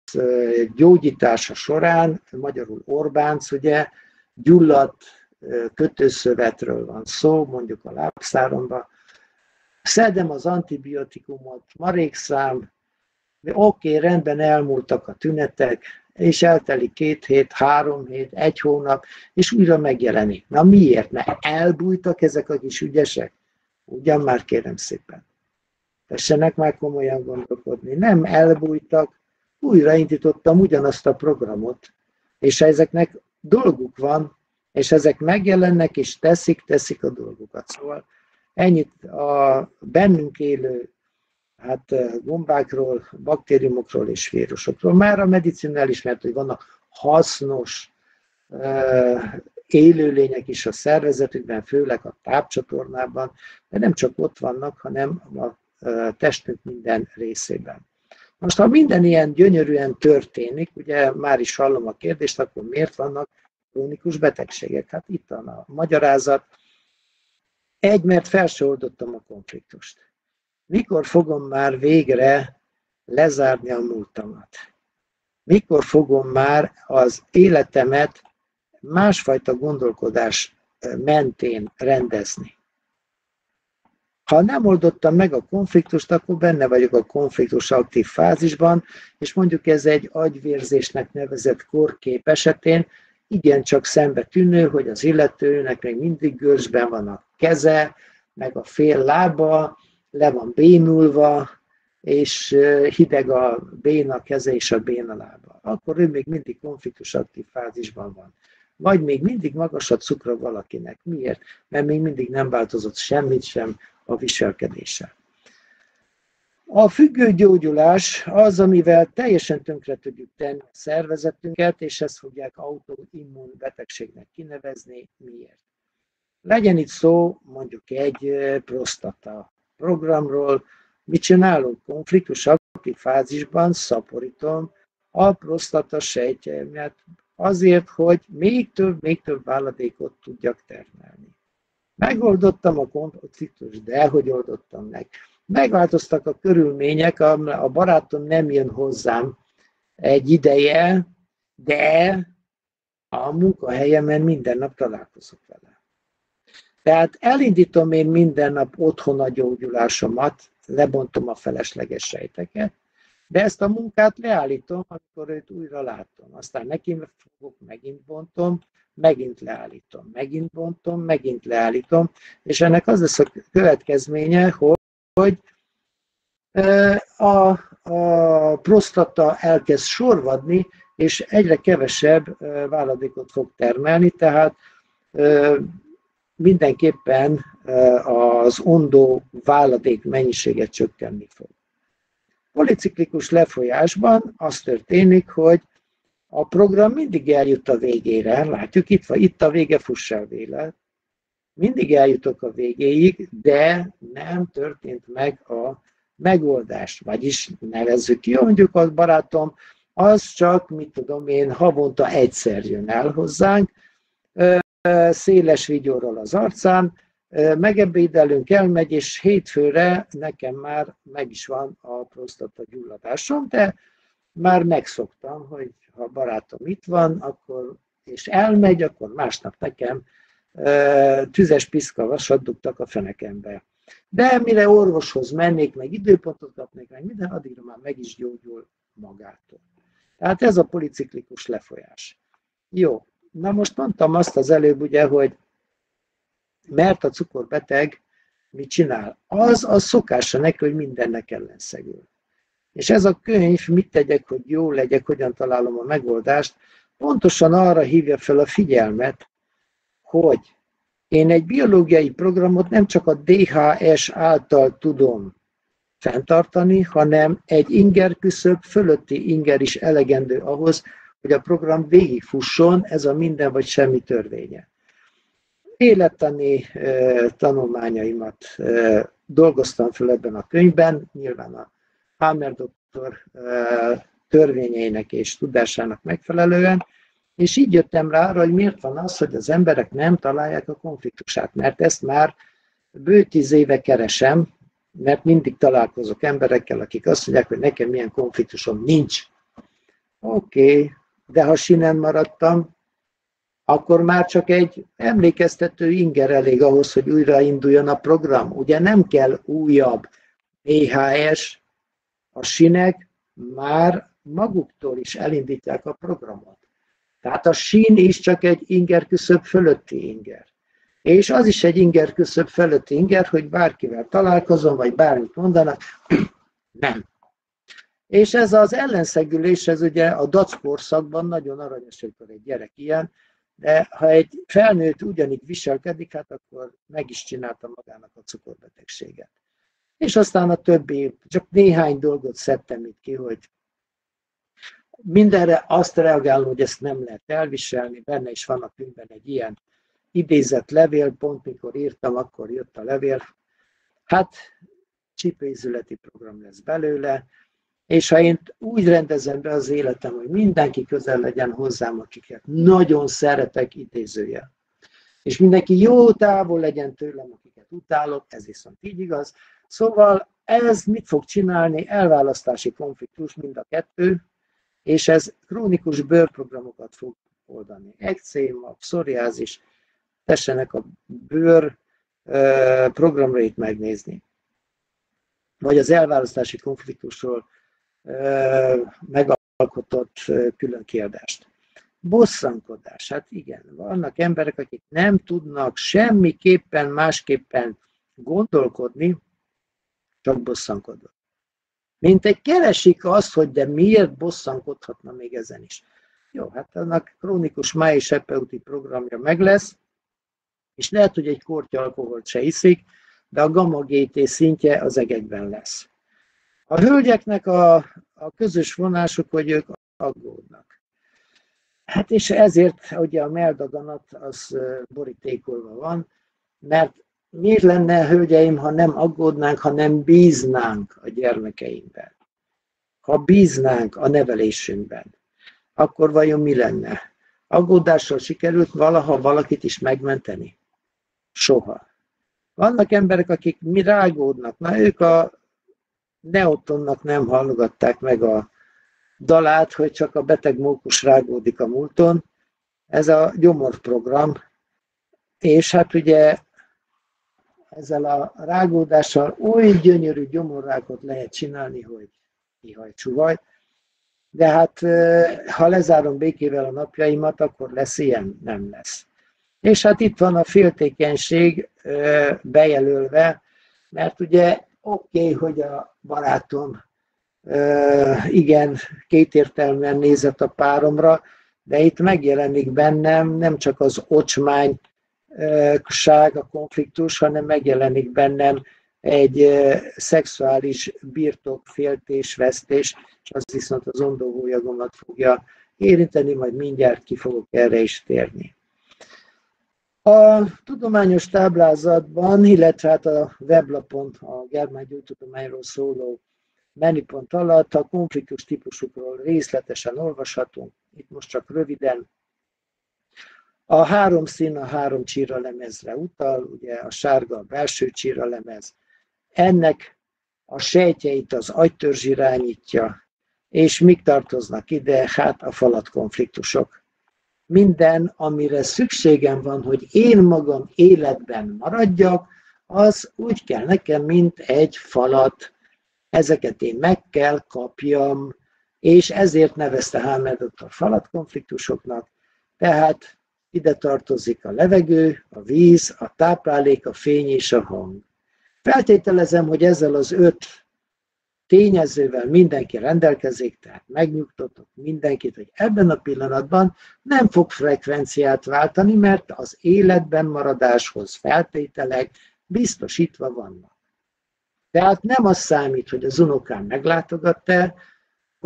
gyógyítása során, magyarul Orbánc, ugye, gyulladt kötőszövetről van szó, mondjuk a lábszáromba, szedem az antibiotikumot, marékszám, oké, okay, rendben elmúltak a tünetek, és eltelik két hét, három hét, egy hónap, és újra megjelenik. Na miért? Mert elbújtak ezek a kis ügyesek? Ugyan már kérem szépen. Tessenek már komolyan gondolkodni. Nem elbújtak, újraindítottam ugyanazt a programot, és ezeknek dolguk van, és ezek megjelennek, és teszik, teszik a dolgukat. Szóval ennyit a bennünk élő hát gombákról, baktériumokról és vírusokról. Már a medicina elismert, hogy vannak hasznos élőlények is a szervezetükben, főleg a tápcsatornában, de nem csak ott vannak, hanem a testünk minden részében. Most, ha minden ilyen gyönyörűen történik, ugye már is hallom a kérdést, akkor miért vannak krónikus betegségek? Hát itt van a magyarázat. Egy, mert fel oldottam a konfliktust. Mikor fogom már végre lezárni a múltamat? Mikor fogom már az életemet másfajta gondolkodás mentén rendezni? Ha nem oldottam meg a konfliktust, akkor benne vagyok a konfliktus aktív fázisban, és mondjuk ez egy agyvérzésnek nevezett korkép esetén igencsak szembe tűnő, hogy az illetőnek még mindig görzsben van a keze, meg a fél lába, le van bénulva, és hideg a béna keze és a béna lába. Akkor ő még mindig konfliktus aktív fázisban van. Vagy még mindig magas a cukra valakinek. Miért? Mert még mindig nem változott semmit sem a viselkedése. A függő gyógyulás az, amivel teljesen tönkre tudjuk tenni a szervezetünket, és ezt fogják autoimmun betegségnek kinevezni. Miért? Legyen itt szó mondjuk egy prostata programról, mit csinálunk? Konfliktus aktív fázisban szaporítom a prostata sejtjeimet azért, hogy még több, még több váladékot tudjak termelni. Megoldottam a konfliktust, de hogy oldottam meg? Megváltoztak a körülmények, a barátom nem jön hozzám egy ideje, de a munkahelyemen minden nap találkozok vele. Tehát elindítom én minden nap otthon a gyógyulásomat, lebontom a felesleges sejteket, de ezt a munkát leállítom, amikor őt újra látom. Aztán neki fogok, megint bontom, megint leállítom, megint bontom, megint leállítom, és ennek az lesz a következménye, hogy a, a prostata elkezd sorvadni, és egyre kevesebb váladékot fog termelni, tehát mindenképpen az ondó váladék mennyisége csökkenni fog. Policiklikus lefolyásban az történik, hogy a program mindig eljut a végére, látjuk itt van, itt a vége, fuss vélet. Mindig eljutok a végéig, de nem történt meg a megoldás, vagyis nevezzük ki, mondjuk az barátom, az csak, mit tudom én, havonta egyszer jön el hozzánk, széles vigyorral az arcán, megebédelünk, elmegy, és hétfőre nekem már meg is van a prostata gyulladásom, de már megszoktam, hogy ha a barátom itt van, akkor, és elmegy, akkor másnap nekem tüzes piszka vasat dugtak a fenekembe. De mire orvoshoz mennék, meg időpontot kapnék, meg minden, addigra már meg is gyógyul magától. Tehát ez a policiklikus lefolyás. Jó, na most mondtam azt az előbb, ugye, hogy mert a cukorbeteg mit csinál? Az a szokása neki, hogy mindennek ellenszegül. És ez a könyv, mit tegyek, hogy jó legyek, hogyan találom a megoldást, pontosan arra hívja fel a figyelmet, hogy én egy biológiai programot nem csak a DHS által tudom fenntartani, hanem egy inger küszöb fölötti inger is elegendő ahhoz, hogy a program végigfusson, ez a minden vagy semmi törvénye. Élettani tanulmányaimat dolgoztam föl ebben a könyvben, nyilván a Hammer doktor törvényeinek és tudásának megfelelően, és így jöttem rá arra, hogy miért van az, hogy az emberek nem találják a konfliktusát, mert ezt már bő tíz éve keresem, mert mindig találkozok emberekkel, akik azt mondják, hogy nekem milyen konfliktusom nincs. Oké, okay, de ha sinen maradtam, akkor már csak egy emlékeztető inger elég ahhoz, hogy újra induljon a program. Ugye nem kell újabb EHS, a sinek már maguktól is elindítják a programot. Tehát a sín is csak egy inger küszöb fölötti inger. És az is egy inger küszöb fölötti inger, hogy bárkivel találkozom, vagy bármit mondanak, nem. És ez az ellenszegülés, ez ugye a dac korszakban nagyon aranyos, amikor egy gyerek ilyen, de ha egy felnőtt ugyanígy viselkedik, hát akkor meg is csinálta magának a cukorbetegséget. És aztán a többi, csak néhány dolgot szedtem itt ki, hogy mindenre azt reagálom, hogy ezt nem lehet elviselni, benne is van a könyvben egy ilyen idézett levél, pont mikor írtam, akkor jött a levél. Hát csípőizületi program lesz belőle, És ha én úgy rendezem be az életem, hogy mindenki közel legyen hozzám, akiket nagyon szeretek idézője, és mindenki jó távol legyen tőlem, akiket utálok, ez viszont így igaz. Szóval ez mit fog csinálni? Elválasztási konfliktus mind a kettő, és ez krónikus bőrprogramokat fog oldani. Ekcéma, pszoriázis, tessenek a bőr programrait megnézni. Vagy az elválasztási konfliktusról megalkotott külön kérdést. Bosszankodás, hát igen, vannak emberek, akik nem tudnak semmiképpen másképpen gondolkodni, csak bosszankodva. Mint egy keresik azt, hogy de miért bosszankodhatna még ezen is. Jó, hát annak krónikus máj sepeuti programja meg lesz, és lehet, hogy egy kortya alkoholt se iszik, de a gamma GT szintje az egekben lesz. A hölgyeknek a, a közös vonásuk, hogy ők aggódnak. Hát és ezért ugye a meldaganat az borítékolva van, mert miért lenne, hölgyeim, ha nem aggódnánk, ha nem bíznánk a gyermekeinkben? Ha bíznánk a nevelésünkben, akkor vajon mi lenne? Aggódással sikerült valaha valakit is megmenteni? Soha. Vannak emberek, akik mi rágódnak, na ők a Neotonnak nem hallgatták meg a dalát, hogy csak a beteg mókus rágódik a múlton. Ez a gyomorprogram, és hát ugye ezzel a rágódással oly gyönyörű gyomorrákot lehet csinálni, hogy ihaj csuvaj. De hát ha lezárom békével a napjaimat, akkor lesz ilyen? Nem lesz. És hát itt van a féltékenység bejelölve, mert ugye oké, okay, hogy a barátom igen, kétértelműen nézett a páromra, de itt megjelenik bennem nem csak az ocsmány ság, a konfliktus, hanem megjelenik bennem egy szexuális birtok, féltés, vesztés, és az viszont az ondóhólyagomat fogja érinteni, majd mindjárt ki fogok erre is térni. A tudományos táblázatban, illetve hát a weblapon a Germán gyógytudományról szóló menüpont alatt a konfliktus típusokról részletesen olvashatunk. Itt most csak röviden a három szín a három lemezre utal, ugye a sárga a belső lemez. Ennek a sejtjeit az agytörzs irányítja, és mik tartoznak ide? Hát a falatkonfliktusok. Minden, amire szükségem van, hogy én magam életben maradjak, az úgy kell nekem, mint egy falat. Ezeket én meg kell kapjam, és ezért nevezte Hámedot a falatkonfliktusoknak. Tehát ide tartozik a levegő, a víz, a táplálék, a fény és a hang. Feltételezem, hogy ezzel az öt tényezővel mindenki rendelkezik, tehát megnyugtatok mindenkit, hogy ebben a pillanatban nem fog frekvenciát váltani, mert az életben maradáshoz feltételek biztosítva vannak. Tehát nem az számít, hogy az unokám meglátogatta,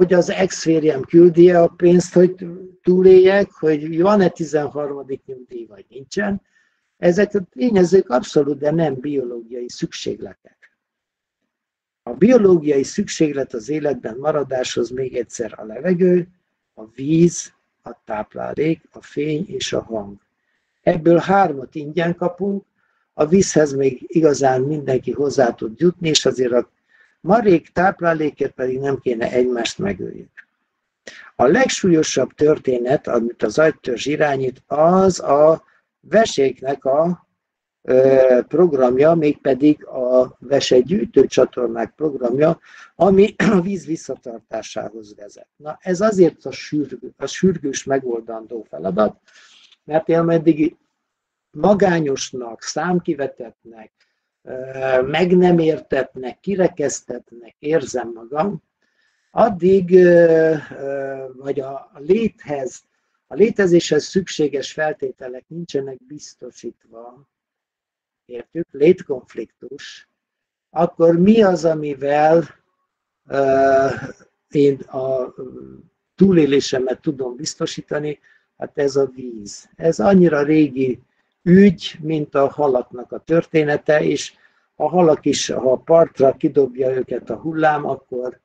hogy az ex-férjem küldi a pénzt, hogy túléljek, hogy van-e 13. nyugdíj, vagy nincsen. Ezek a tényezők abszolút, de nem biológiai szükségletek. A biológiai szükséglet az életben maradáshoz még egyszer a levegő, a víz, a táplálék, a fény és a hang. Ebből hármat ingyen kapunk, a vízhez még igazán mindenki hozzá tud jutni, és azért a marék táplálékért pedig nem kéne egymást megöljük. A legsúlyosabb történet, amit az agytörzs irányít, az a veséknek a programja, mégpedig a vesegyűjtő csatornák programja, ami a víz visszatartásához vezet. Na ez azért a, sürgő, a sürgős megoldandó feladat, mert én eddig magányosnak, számkivetetnek, meg nem értetnek, kirekesztetnek érzem magam, addig, vagy a léthez, a létezéshez szükséges feltételek nincsenek biztosítva, értjük, létkonfliktus, akkor mi az, amivel én a túlélésemet tudom biztosítani? Hát ez a víz. Ez annyira régi ügy, mint a halaknak a története, és a halak is, ha a partra kidobja őket a hullám, akkor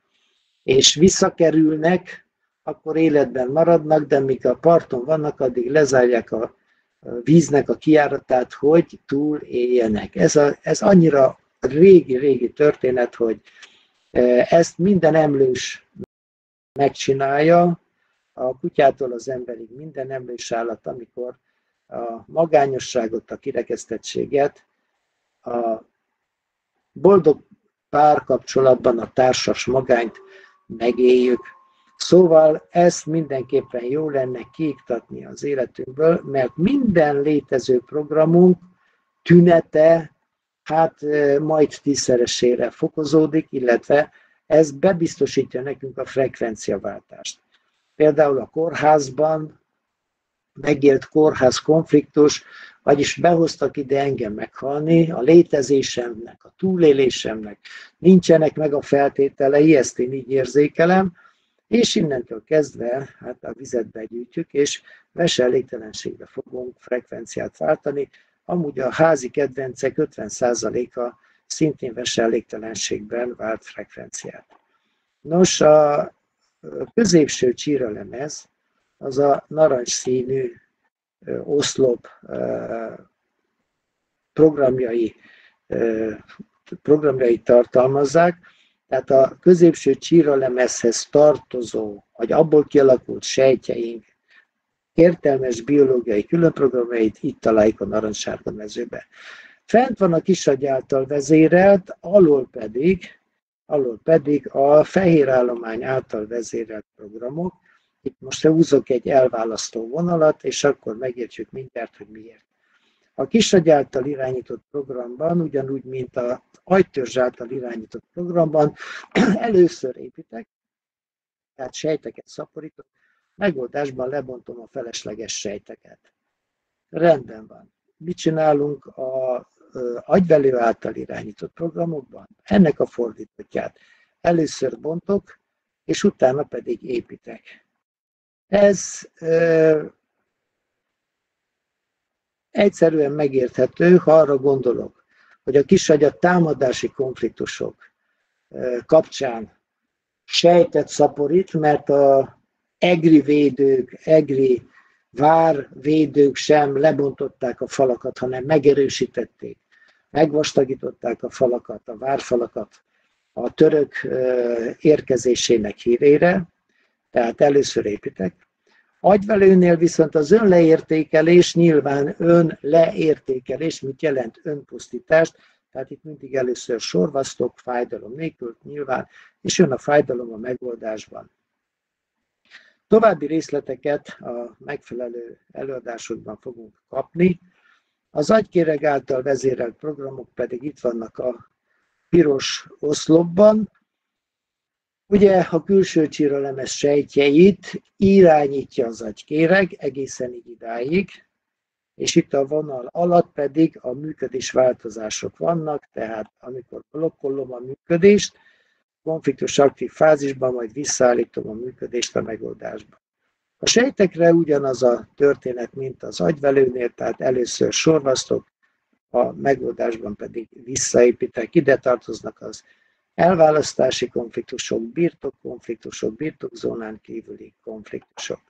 és visszakerülnek, akkor életben maradnak, de míg a parton vannak, addig lezárják a víznek a kiáratát, hogy túl éljenek. Ez, a, ez annyira régi-régi történet, hogy e, ezt minden emlős megcsinálja, a kutyától az emberig minden emlős állat, amikor a magányosságot, a kirekesztettséget, a boldog párkapcsolatban a társas magányt megéljük. Szóval ezt mindenképpen jó lenne kiiktatni az életünkből, mert minden létező programunk tünete hát majd tízszeresére fokozódik, illetve ez bebiztosítja nekünk a frekvenciaváltást. Például a kórházban megélt kórház konfliktus, vagyis behoztak ide engem meghalni, a létezésemnek, a túlélésemnek nincsenek meg a feltételei, ezt én így érzékelem, és innentől kezdve hát a vizet begyűjtjük, és veselégtelenségbe fogunk frekvenciát váltani. Amúgy a házi kedvencek 50%-a szintén veselégtelenségben vált frekvenciát. Nos, a középső csíralemez az a narancsszínű oszlop programjai, programjai tartalmazzák, tehát a középső csíralemezhez tartozó, vagy abból kialakult sejtjeink értelmes biológiai különprogramjait itt találjuk a narancssárga mezőbe. Fent van a kisagy által vezérelt, alul pedig, alul pedig a fehér állomány által vezérelt programok. Itt most húzok egy elválasztó vonalat, és akkor megértsük mindjárt, hogy miért. A kisagy által irányított programban, ugyanúgy, mint az agytörzs által irányított programban, először építek, tehát sejteket szaporítok, megoldásban lebontom a felesleges sejteket. Rendben van. Mit csinálunk a agyvelő által irányított programokban? Ennek a fordítottját. Először bontok, és utána pedig építek. Ez egyszerűen megérthető, ha arra gondolok, hogy a kisagyat támadási konfliktusok kapcsán sejtet szaporít, mert a egri védők, egri várvédők sem lebontották a falakat, hanem megerősítették, megvastagították a falakat, a várfalakat a török érkezésének hírére, tehát először építek, Agyvelőnél viszont az önleértékelés nyilván önleértékelés, mit jelent önpusztítást, tehát itt mindig először sorvasztok, fájdalom nélkül nyilván, és jön a fájdalom a megoldásban. További részleteket a megfelelő előadásokban fogunk kapni. Az agykéreg által vezérelt programok pedig itt vannak a piros oszlopban, Ugye a külső csíralemez sejtjeit irányítja az agykéreg egészen így idáig, és itt a vonal alatt pedig a működés változások vannak, tehát amikor blokkolom a működést, konfliktus aktív fázisban, majd visszaállítom a működést a megoldásba. A sejtekre ugyanaz a történet, mint az agyvelőnél, tehát először sorvasztok, a megoldásban pedig visszaépítek. Ide tartoznak az elválasztási konfliktusok, birtokkonfliktusok, birtokzónán kívüli konfliktusok.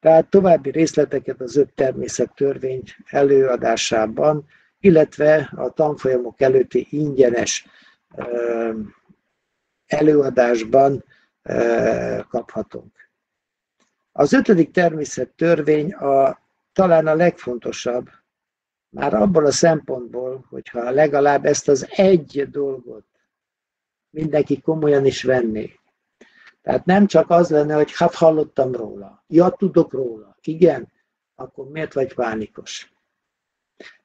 Tehát további részleteket az öt természettörvény előadásában, illetve a tanfolyamok előtti ingyenes előadásban kaphatunk. Az ötödik természettörvény a, talán a legfontosabb, már abból a szempontból, hogyha legalább ezt az egy dolgot mindenki komolyan is venné. Tehát nem csak az lenne, hogy hát hallottam róla, ja, tudok róla, igen, akkor miért vagy pánikos?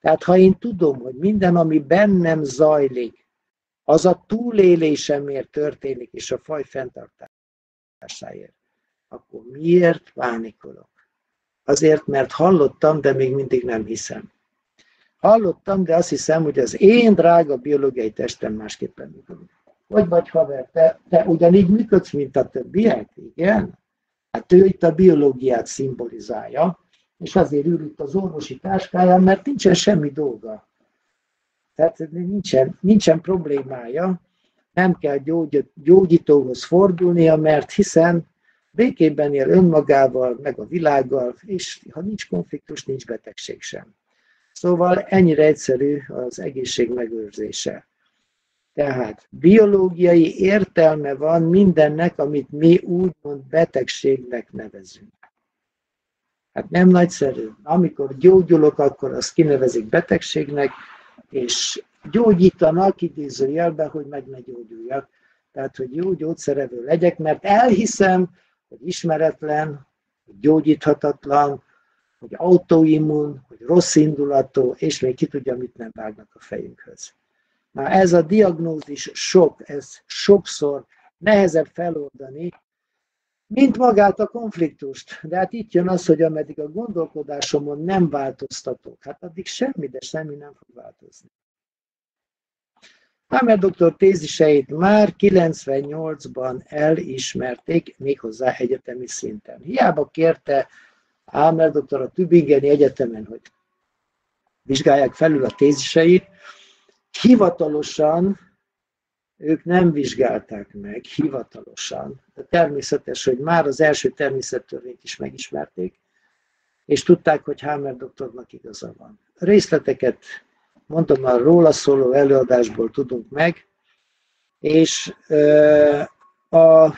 Tehát ha én tudom, hogy minden, ami bennem zajlik, az a túlélésemért történik, és a faj fenntartásáért, akkor miért pánikolok? Azért, mert hallottam, de még mindig nem hiszem. Hallottam, de azt hiszem, hogy az én drága biológiai testem másképpen működik. Hogy vagy haver, te, te ugyanígy működsz, mint a többiek, igen? Hát ő itt a biológiát szimbolizálja, és azért ül itt az orvosi táskáján, mert nincsen semmi dolga. Tehát nincsen, nincsen problémája, nem kell gyógyítóhoz fordulnia, mert hiszen békében él önmagával, meg a világgal, és ha nincs konfliktus, nincs betegség sem. Szóval ennyire egyszerű az egészség megőrzése. Tehát biológiai értelme van mindennek, amit mi úgymond betegségnek nevezünk. Hát nem nagyszerű. Amikor gyógyulok, akkor azt kinevezik betegségnek, és gyógyítanak idézőjelben, hogy meg ne gyógyuljak. Tehát, hogy jó gyógyszerevő legyek, mert elhiszem, hogy ismeretlen, hogy gyógyíthatatlan, hogy autoimmun, hogy rossz indulatú, és még ki tudja, mit nem vágnak a fejünkhöz. Na ez a diagnózis sok, ez sokszor nehezebb feloldani, mint magát a konfliktust. De hát itt jön az, hogy ameddig a gondolkodásomon nem változtatok, hát addig semmi, de semmi nem fog változni. Hammer doktor téziseit már 98-ban elismerték, méghozzá egyetemi szinten. Hiába kérte Hammer doktor a Tübingeni Egyetemen, hogy vizsgálják felül a téziseit, hivatalosan ők nem vizsgálták meg, hivatalosan. De természetes, hogy már az első természettörvényt is megismerték, és tudták, hogy Hammer doktornak igaza van. A részleteket mondom, a róla szóló előadásból tudunk meg, és a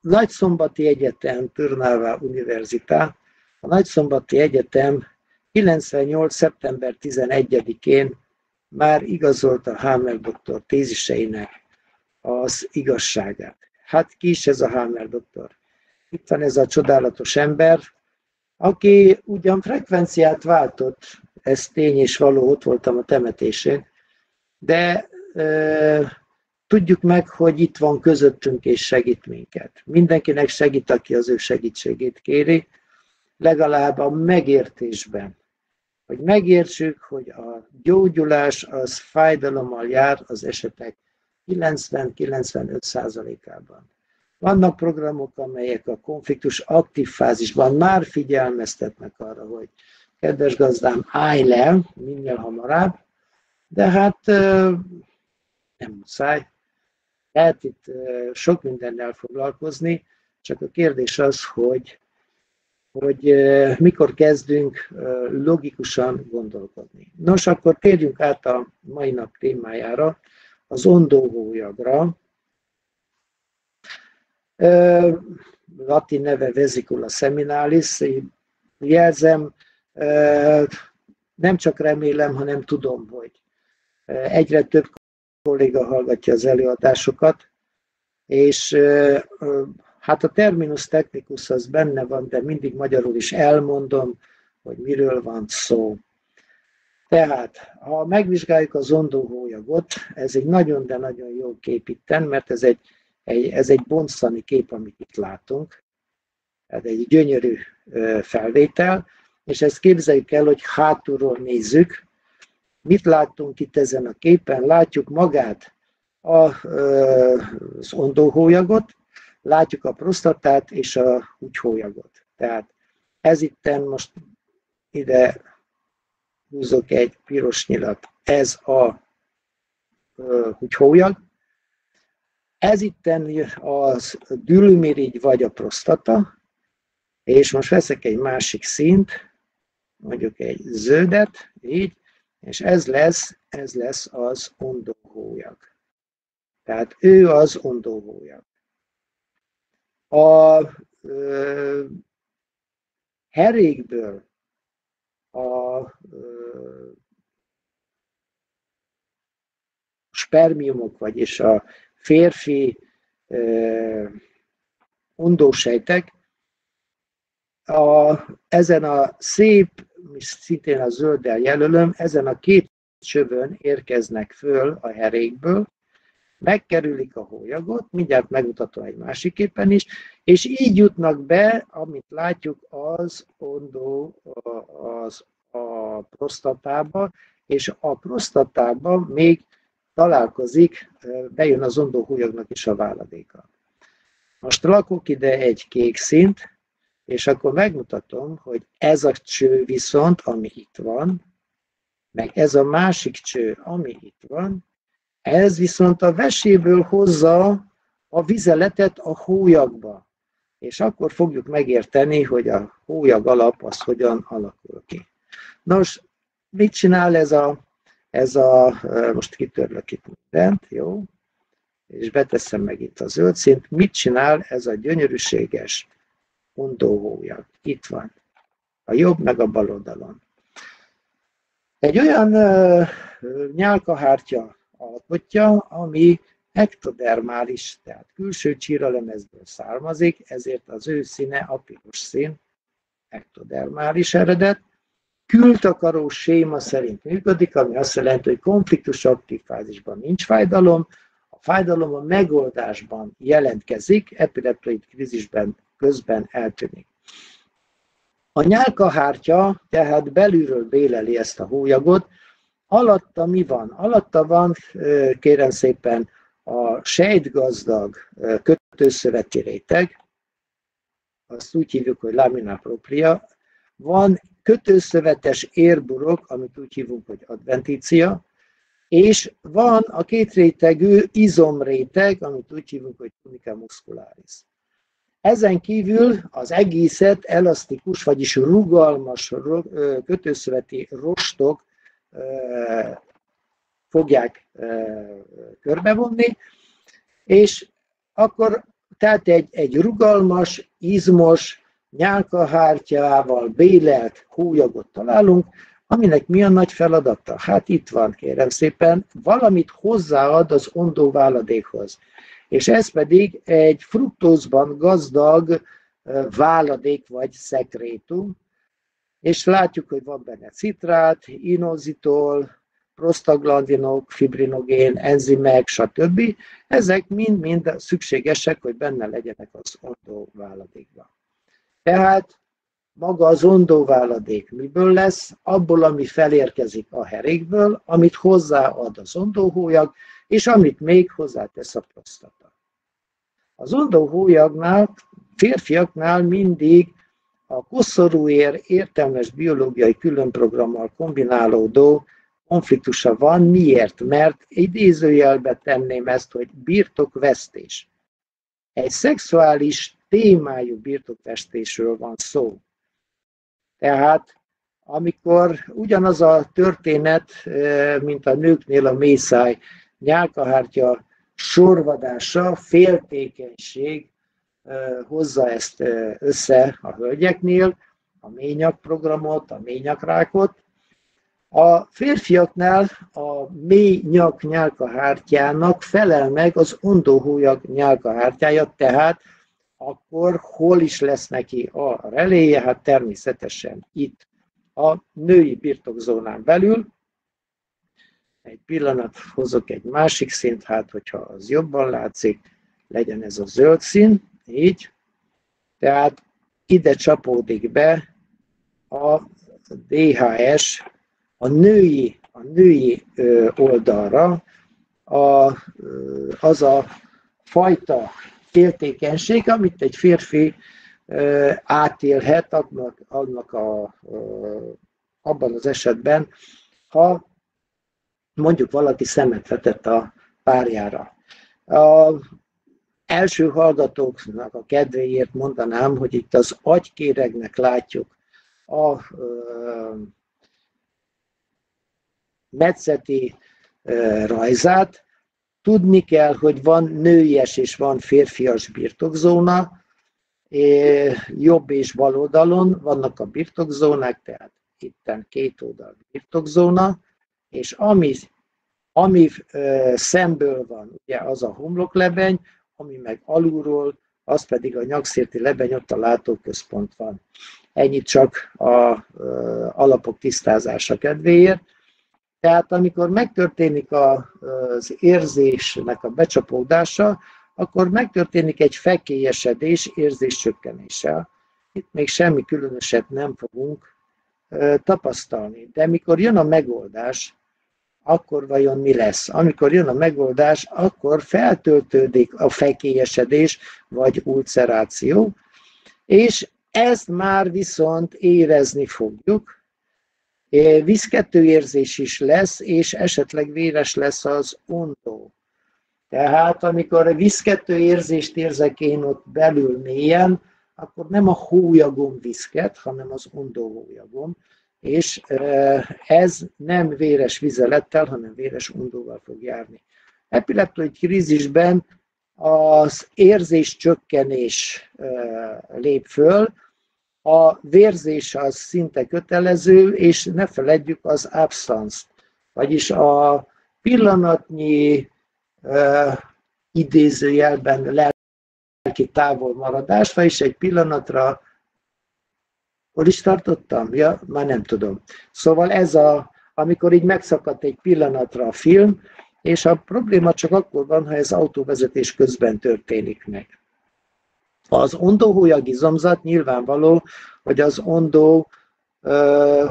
Nagyszombati Egyetem, Turnává Univerzitá, a Nagyszombati Egyetem 98. szeptember 11-én már igazolta Hammer doktor téziseinek az igazságát. Hát ki is ez a Hammer doktor? Itt van ez a csodálatos ember, aki ugyan frekvenciát váltott, ez tény és való, ott voltam a temetésén, de e, tudjuk meg, hogy itt van közöttünk és segít minket. Mindenkinek segít, aki az ő segítségét kéri, legalább a megértésben. Hogy megértsük, hogy a gyógyulás az fájdalommal jár az esetek 90-95%-ában. Vannak programok, amelyek a konfliktus aktív fázisban már figyelmeztetnek arra, hogy kedves gazdám, állj le minél hamarabb, de hát nem muszáj. Lehet itt sok mindennel foglalkozni, csak a kérdés az, hogy, hogy mikor kezdünk logikusan gondolkodni. Nos, akkor térjünk át a mai nap témájára, az ondóhólyagra. Latin neve vesicula seminalis, jelzem, nem csak remélem, hanem tudom, hogy egyre több kolléga hallgatja az előadásokat, és hát a terminus technicus az benne van, de mindig magyarul is elmondom, hogy miről van szó. Tehát, ha megvizsgáljuk az ondóhólyagot, ez egy nagyon, de nagyon jó kép itten, mert ez egy, egy, ez egy bonszani kép, amit itt látunk. Ez egy gyönyörű felvétel, és ezt képzeljük el, hogy hátulról nézzük. Mit láttunk itt ezen a képen? Látjuk magát a, az ondóhólyagot, látjuk a prostatát és a húgyhólyagot. Tehát ez itten most ide húzok egy piros nyilat, ez a húgyhólyag. Ez itten az dülümirigy vagy a prostata, és most veszek egy másik szint, mondjuk egy zöldet, így, és ez lesz, ez lesz az ondóhólyag. Tehát ő az ondóhólyag. A ö, herékből a ö, spermiumok, vagyis a férfi ö, undósejtek a, ezen a szép szintén a zölddel jelölöm, ezen a két csövön érkeznek föl a herékből, megkerülik a hólyagot, mindjárt megmutatom egy másik képen is, és így jutnak be, amit látjuk, az ondó az, a prostatába, és a prostatába még találkozik, bejön az ondóhólyagnak is a váladéka. Most lakok ide egy kék szint, és akkor megmutatom, hogy ez a cső viszont, ami itt van, meg ez a másik cső, ami itt van, Ez viszont a veséből hozza a vizeletet a hólyagba. És akkor fogjuk megérteni, hogy a hólyag alap az hogyan alakul ki. Nos, mit csinál ez a, ez a most kitörlök itt mindent, jó? És beteszem meg itt a zöld szint. Mit csinál ez a gyönyörűséges hólyag? Itt van. A jobb meg a bal oldalon. Egy olyan uh, nyálkahártya alkotja, ami ektodermális, tehát külső csíralemezből származik, ezért az ő színe a piros szín, ektodermális eredet. Kültakaró séma szerint működik, ami azt jelenti, hogy konfliktus aktív fázisban nincs fájdalom, a fájdalom a megoldásban jelentkezik, epileptoid krízisben közben eltűnik. A nyálkahártya tehát belülről béleli ezt a hólyagot, alatta mi van? Alatta van, kérem szépen, a sejtgazdag kötőszöveti réteg, azt úgy hívjuk, hogy lamina propria, van kötőszövetes érburok, amit úgy hívunk, hogy adventícia, és van a két rétegű izomréteg, amit úgy hívunk, hogy tunica muscularis. Ezen kívül az egészet elasztikus, vagyis rugalmas kötőszöveti rostok fogják körbevonni, és akkor tehát egy, egy rugalmas, izmos, nyálkahártyával bélelt hólyagot találunk, aminek mi a nagy feladata? Hát itt van, kérem szépen, valamit hozzáad az ondó váladékhoz. És ez pedig egy fruktózban gazdag váladék vagy szekrétum, és látjuk, hogy van benne citrát, inozitol, prostaglandinok, fibrinogén, enzimek, stb. Ezek mind-mind szükségesek, hogy benne legyenek az ondóváladékban. Tehát maga az ondóváladék miből lesz? Abból, ami felérkezik a herékből, amit hozzáad az ondóhólyag, és amit még hozzátesz a prostata. Az ondóhólyagnál, férfiaknál mindig a koszorúér értelmes biológiai különprogrammal kombinálódó konfliktusa van. Miért? Mert idézőjelbe tenném ezt, hogy birtokvesztés. Egy szexuális témájú birtokvesztésről van szó. Tehát amikor ugyanaz a történet, mint a nőknél a mészáj, nyálkahártya sorvadása, féltékenység hozza ezt össze a hölgyeknél, a ményak programot, a ményakrákot, a férfiaknál a mély nyak nyálkahártyának felel meg az ondóhújak nyálkahártyája, tehát akkor hol is lesz neki a reléje? Hát természetesen itt a női birtokzónán belül. Egy pillanat hozok egy másik szint, hát hogyha az jobban látszik, legyen ez a zöld szín, így. Tehát ide csapódik be a DHS a női, a női oldalra a, az a fajta féltékenység, amit egy férfi átélhet annak, annak a, abban az esetben, ha mondjuk valaki szemet vetett a párjára. A első hallgatóknak a kedvéért mondanám, hogy itt az agykéregnek látjuk a metszeti rajzát. Tudni kell, hogy van nőies és van férfias birtokzóna, jobb és bal oldalon vannak a birtokzónák, tehát itten két oldal birtokzóna, és ami, ami szemből van, ugye az a homloklebeny, ami meg alulról, az pedig a nyakszérti lebeny, ott a látóközpont van. Ennyit csak a alapok tisztázása kedvéért. Tehát amikor megtörténik az érzésnek a becsapódása, akkor megtörténik egy fekélyesedés érzéscsökkenéssel. Itt még semmi különöset nem fogunk tapasztalni. De mikor jön a megoldás, akkor vajon mi lesz? Amikor jön a megoldás, akkor feltöltődik a fekélyesedés vagy ulceráció, és ezt már viszont érezni fogjuk, Vízkettő érzés is lesz, és esetleg véres lesz az ondó. Tehát amikor a vízkettő érzést érzek én ott belül mélyen, akkor nem a hólyagom viszket, hanem az ondó hólyagom, és ez nem véres vizelettel, hanem véres ondóval fog járni. Epileptoid krízisben az érzés csökkenés lép föl, a vérzés az szinte kötelező, és ne feledjük az absence, vagyis a pillanatnyi idézőjelben lelki távolmaradás, vagyis egy pillanatra Hol is tartottam? Ja, már nem tudom. Szóval ez a, amikor így megszakadt egy pillanatra a film, és a probléma csak akkor van, ha ez autóvezetés közben történik meg. Az ondóhólyag izomzat nyilvánvaló, hogy az ondó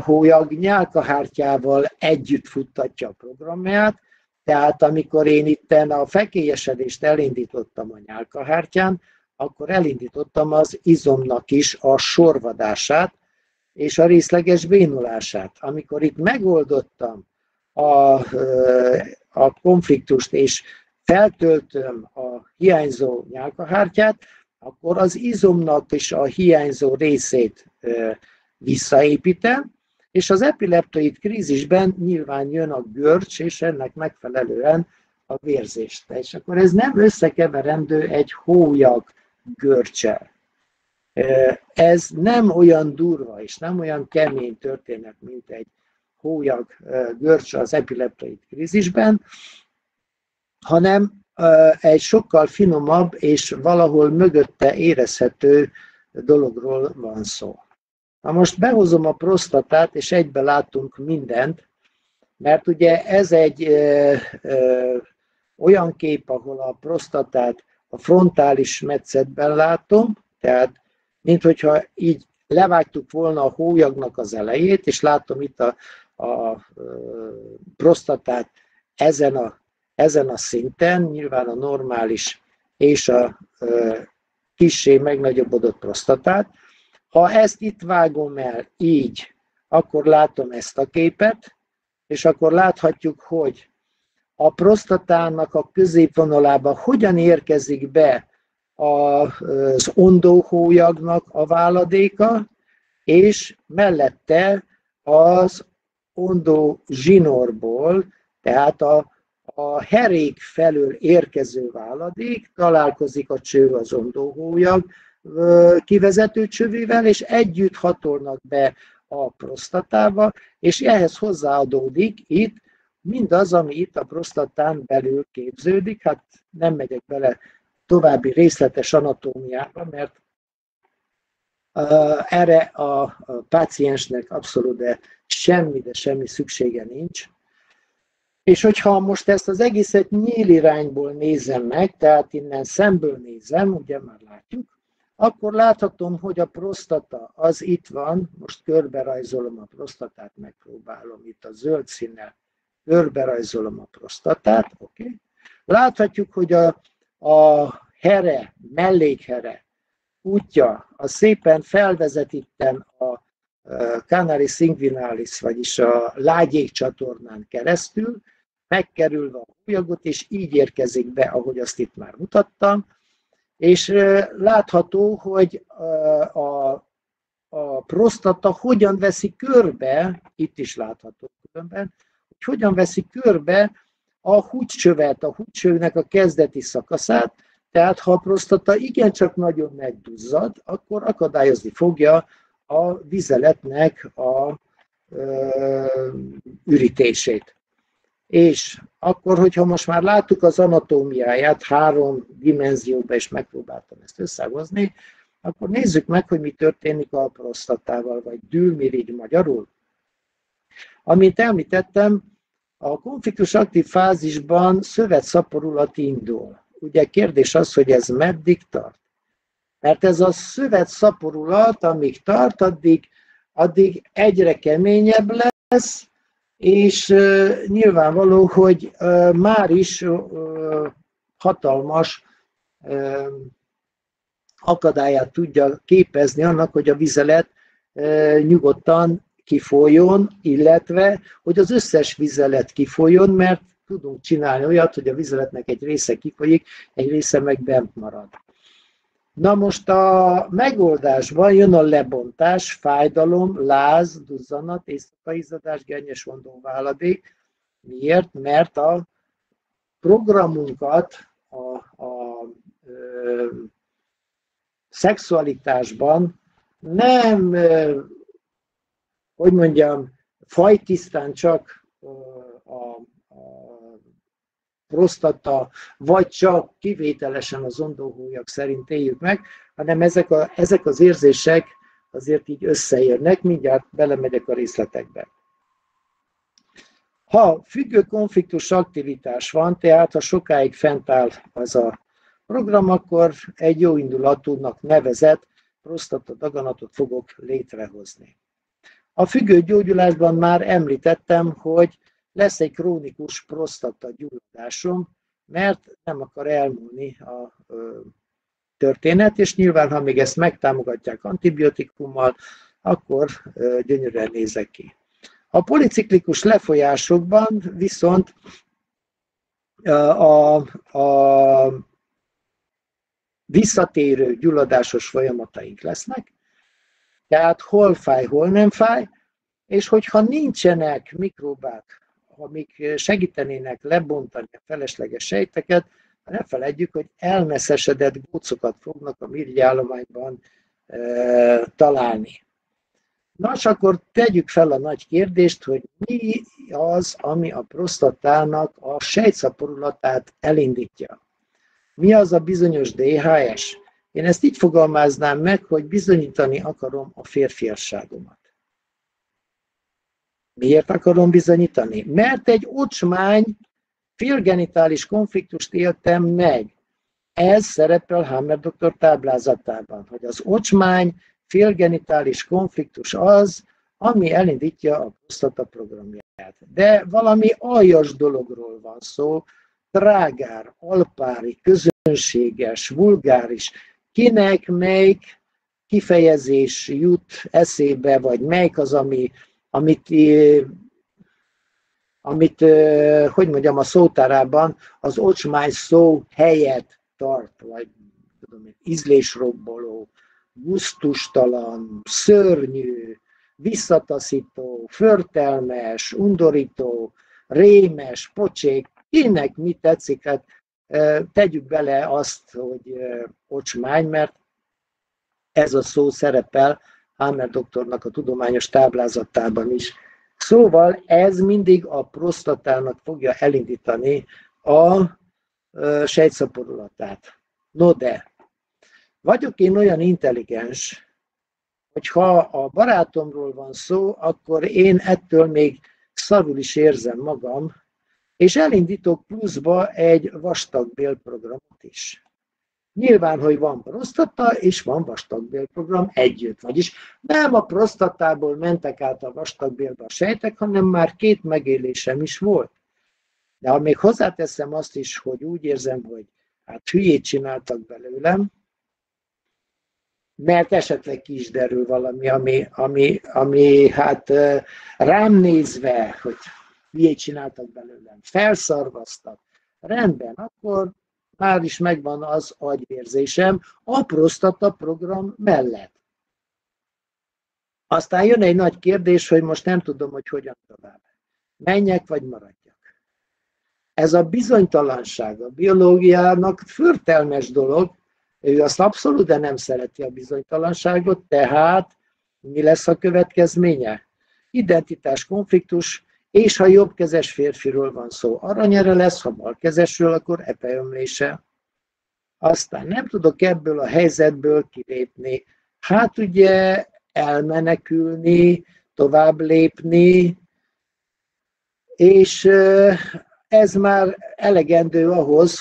hólyag nyálkahártyával együtt futtatja a programját, tehát amikor én itten a fekélyesedést elindítottam a nyálkahártyán, akkor elindítottam az izomnak is a sorvadását és a részleges bénulását. Amikor itt megoldottam a, a konfliktust, és feltöltöm a hiányzó nyálkahártyát, akkor az izomnak is a hiányzó részét visszaépítem, és az epileptoid krízisben nyilván jön a görcs, és ennek megfelelően a vérzést. És akkor ez nem összekeverendő egy hólyag görcsel. Ez nem olyan durva és nem olyan kemény történet, mint egy hólyag görcs az epileptoid krízisben, hanem egy sokkal finomabb és valahol mögötte érezhető dologról van szó. Na most behozom a prostatát, és egybe látunk mindent, mert ugye ez egy ö, ö, olyan kép, ahol a prostatát a frontális metszetben látom, tehát mint hogyha így levágtuk volna a hólyagnak az elejét, és látom itt a, a, prostatát ezen a, ezen a szinten, nyilván a normális és a, a kissé megnagyobbodott prostatát. Ha ezt itt vágom el így, akkor látom ezt a képet, és akkor láthatjuk, hogy a prostatának a középvonalába hogyan érkezik be az ondóhólyagnak a váladéka, és mellette az ondó zsinorból, tehát a, a herék felől érkező váladék találkozik a cső az ondóhólyag kivezető csövével, és együtt hatolnak be a prostatába, és ehhez hozzáadódik itt mindaz, ami itt a prostatán belül képződik, hát nem megyek bele további részletes anatómiába, mert erre a páciensnek abszolút de semmi, de semmi szüksége nincs. És hogyha most ezt az egészet nyíl irányból nézem meg, tehát innen szemből nézem, ugye már látjuk, akkor láthatom, hogy a prostata az itt van, most körbe rajzolom a prostatát, megpróbálom itt a zöld színnel, körbe rajzolom a prostatát, oké. Okay. Láthatjuk, hogy a, a here, mellékhere útja, a szépen felvezet itten a Canary Singuinalis, vagyis a lágyék csatornán keresztül, megkerülve a hújagot, és így érkezik be, ahogy azt itt már mutattam, és látható, hogy a, a prostata hogyan veszi körbe, itt is látható különben, hogyan veszi körbe a húcsövet, a húcsövnek a kezdeti szakaszát, tehát ha a prostata igencsak nagyon megduzzad, akkor akadályozni fogja a vizeletnek a ö, ürítését. És akkor, hogyha most már láttuk az anatómiáját három dimenzióban, és megpróbáltam ezt összehozni, akkor nézzük meg, hogy mi történik a prostatával, vagy dűlmirigy magyarul. Amint említettem, a konfliktus aktív fázisban szövetszaporulat indul. Ugye kérdés az, hogy ez meddig tart. Mert ez a szövet szaporulat, amíg tart, addig, addig egyre keményebb lesz, és nyilvánvaló, hogy már is hatalmas akadályát tudja képezni annak, hogy a vizelet nyugodtan kifolyjon, illetve, hogy az összes vizelet kifolyjon, mert tudunk csinálni olyat, hogy a vizeletnek egy része kifolyik, egy része meg bent marad. Na most a megoldásban jön a lebontás, fájdalom, láz, duzzanat, éjszakai izzadás, gernyes vondó váladék. Miért? Mert a programunkat a, a ö, szexualitásban nem, hogy mondjam, fajtisztán csak a prostata, vagy csak kivételesen az ondóhújak szerint éljük meg, hanem ezek, a, ezek az érzések azért így összeérnek, mindjárt belemegyek a részletekbe. Ha függő konfliktus aktivitás van, tehát ha sokáig fent áll az a program, akkor egy jó indulatúnak nevezett prostata daganatot fogok létrehozni. A függő gyógyulásban már említettem, hogy lesz egy krónikus prostata gyulladásom, mert nem akar elmúlni a történet, és nyilván, ha még ezt megtámogatják antibiotikummal, akkor gyönyörűen nézek ki. A policiklikus lefolyásokban viszont a, a visszatérő gyulladásos folyamataink lesznek, tehát hol fáj, hol nem fáj, és hogyha nincsenek mikróbák amik segítenének lebontani a felesleges sejteket, ne felejtjük, hogy elmeszesedett gócokat fognak a mirigyállományban e, találni. Nos, akkor tegyük fel a nagy kérdést, hogy mi az, ami a prostatának a sejtszaporulatát elindítja. Mi az a bizonyos DHS? Én ezt így fogalmaznám meg, hogy bizonyítani akarom a férfiasságomat. Miért akarom bizonyítani? Mert egy ocsmány félgenitális konfliktust éltem meg. Ez szerepel Hammer doktor táblázatában, hogy az ocsmány félgenitális konfliktus az, ami elindítja a prostata programját. De valami aljas dologról van szó, trágár, alpári, közönséges, vulgáris, kinek melyik kifejezés jut eszébe, vagy melyik az, ami amit, amit hogy mondjam, a szótárában az ocsmány szó helyet tart, vagy tudom ízlésrobboló, gusztustalan, szörnyű, visszataszító, förtelmes, undorító, rémes, pocsék, kinek mi tetszik, hát tegyük bele azt, hogy ocsmány, mert ez a szó szerepel Hammer doktornak a tudományos táblázatában is. Szóval ez mindig a prostatának fogja elindítani a sejtszaporulatát. No de, vagyok én olyan intelligens, hogy ha a barátomról van szó, akkor én ettől még szarul is érzem magam, és elindítok pluszba egy vastag bélprogramot is. Nyilván, hogy van prostata, és van vastagbélprogram együtt. Vagyis nem a prostatából mentek át a vastagbélbe a sejtek, hanem már két megélésem is volt. De ha még hozzáteszem azt is, hogy úgy érzem, hogy hát hülyét csináltak belőlem, mert esetleg ki is derül valami, ami, ami, ami hát rám nézve, hogy hülyét csináltak belőlem, felszarvaztak, rendben, akkor már is megvan az agyvérzésem a program mellett. Aztán jön egy nagy kérdés, hogy most nem tudom, hogy hogyan tovább. Menjek vagy maradjak. Ez a bizonytalanság a biológiának förtelmes dolog, ő azt abszolút de nem szereti a bizonytalanságot, tehát mi lesz a következménye? Identitás konfliktus, és ha jobbkezes férfiról van szó, aranyere lesz, ha balkezesről, akkor epeömlése. Aztán nem tudok ebből a helyzetből kilépni. Hát ugye elmenekülni, tovább lépni, és ez már elegendő ahhoz,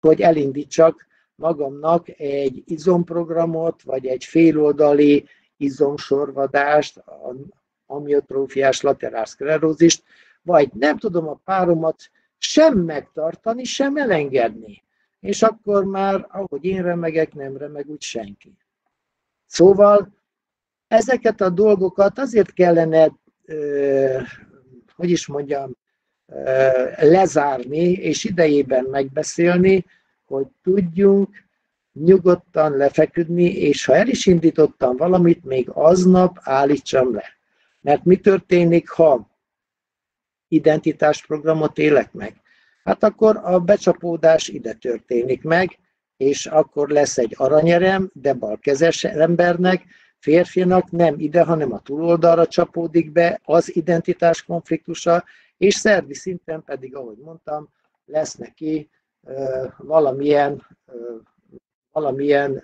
hogy elindítsak magamnak egy izomprogramot, vagy egy féloldali izomsorvadást, amiotrófiás laterálszklerózist, vagy nem tudom a páromat sem megtartani, sem elengedni. És akkor már, ahogy én remegek, nem remeg úgy senki. Szóval ezeket a dolgokat azért kellene hogy is mondjam, lezárni és idejében megbeszélni, hogy tudjunk nyugodtan lefeküdni, és ha el is indítottam valamit, még aznap állítsam le. Mert mi történik, ha identitásprogramot élek meg? Hát akkor a becsapódás ide történik meg, és akkor lesz egy aranyerem, de balkezes embernek, férfinak nem ide, hanem a túloldalra csapódik be az identitás konfliktusa, és szervi szinten pedig, ahogy mondtam, lesz neki valamilyen, valamilyen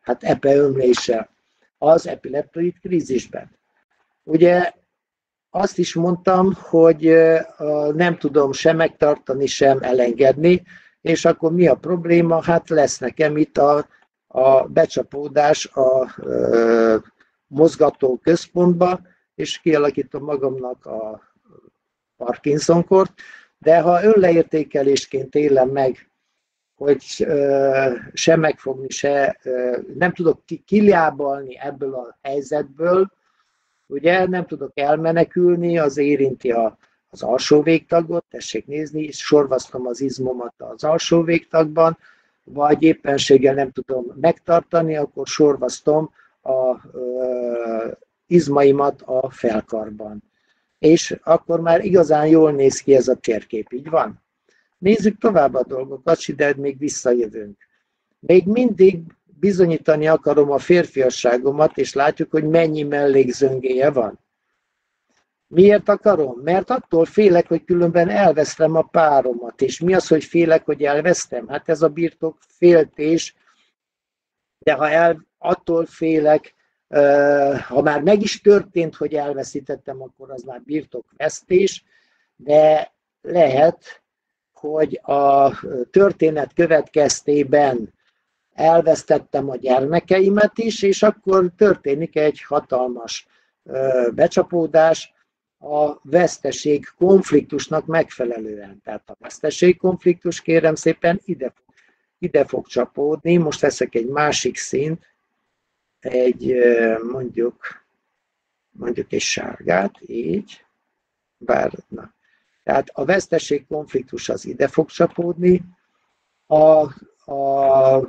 hát epeömlése az epileptoid krízisben. Ugye azt is mondtam, hogy nem tudom sem megtartani, sem elengedni, és akkor mi a probléma? Hát lesz nekem itt a, a becsapódás a e, mozgató központba, és kialakítom magamnak a Parkinson-kort, de ha önleértékelésként élem meg, hogy e, se megfogni, se nem tudok kilábalni ebből a helyzetből, ugye nem tudok elmenekülni, az érinti a, az alsó végtagot, tessék nézni, sorvasztom az izmomat az alsó végtagban, vagy éppenséggel nem tudom megtartani, akkor sorvasztom a ö, izmaimat a felkarban. És akkor már igazán jól néz ki ez a térkép, így van? Nézzük tovább a dolgokat, ide még visszajövünk. Még mindig bizonyítani akarom a férfiasságomat, és látjuk, hogy mennyi mellékzöngéje van. Miért akarom? Mert attól félek, hogy különben elvesztem a páromat. És mi az, hogy félek, hogy elvesztem? Hát ez a birtok féltés, de ha el, attól félek, ha már meg is történt, hogy elveszítettem, akkor az már birtokvesztés, de lehet, hogy a történet következtében elvesztettem a gyermekeimet is, és akkor történik egy hatalmas becsapódás, a veszteség konfliktusnak megfelelően. Tehát a veszteség konfliktus kérem szépen ide, ide fog csapódni. Most veszek egy másik szint, egy mondjuk, mondjuk egy sárgát, így, bár, na. Tehát a veszteség konfliktus az ide fog csapódni, a, a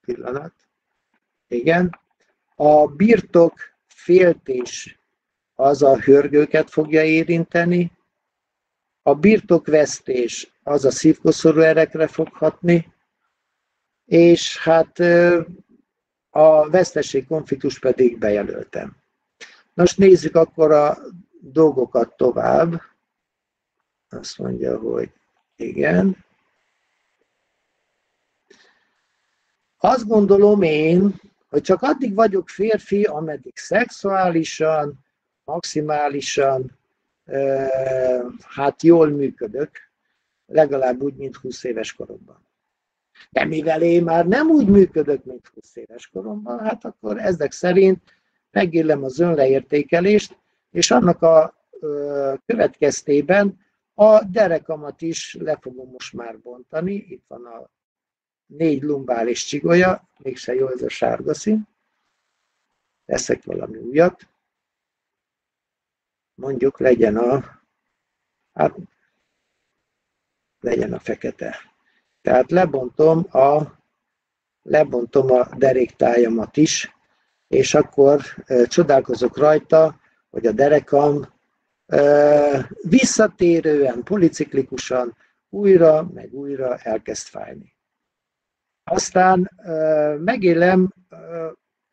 pillanat, igen, a birtok féltés az a hörgőket fogja érinteni, a birtokvesztés az a szívkoszorú erekre fog hatni, és hát a veszteség konfliktus pedig bejelöltem. Most nézzük akkor a dolgokat tovább. Azt mondja, hogy igen. Azt gondolom én, hogy csak addig vagyok férfi, ameddig szexuálisan, maximálisan, hát jól működök, legalább úgy, mint 20 éves koromban. De mivel én már nem úgy működök, mint 20 éves koromban, hát akkor ezek szerint megillem az önleértékelést, és annak a következtében a derekamat is le fogom most már bontani. Itt van a négy lumbális csigolya, mégse jó ez a sárga szín. Teszek valami újat. Mondjuk legyen a, hát legyen a fekete. Tehát lebontom a, lebontom a deréktájamat is, és akkor csodálkozok rajta, hogy a derekam visszatérően, policiklikusan újra, meg újra elkezd fájni. Aztán megélem,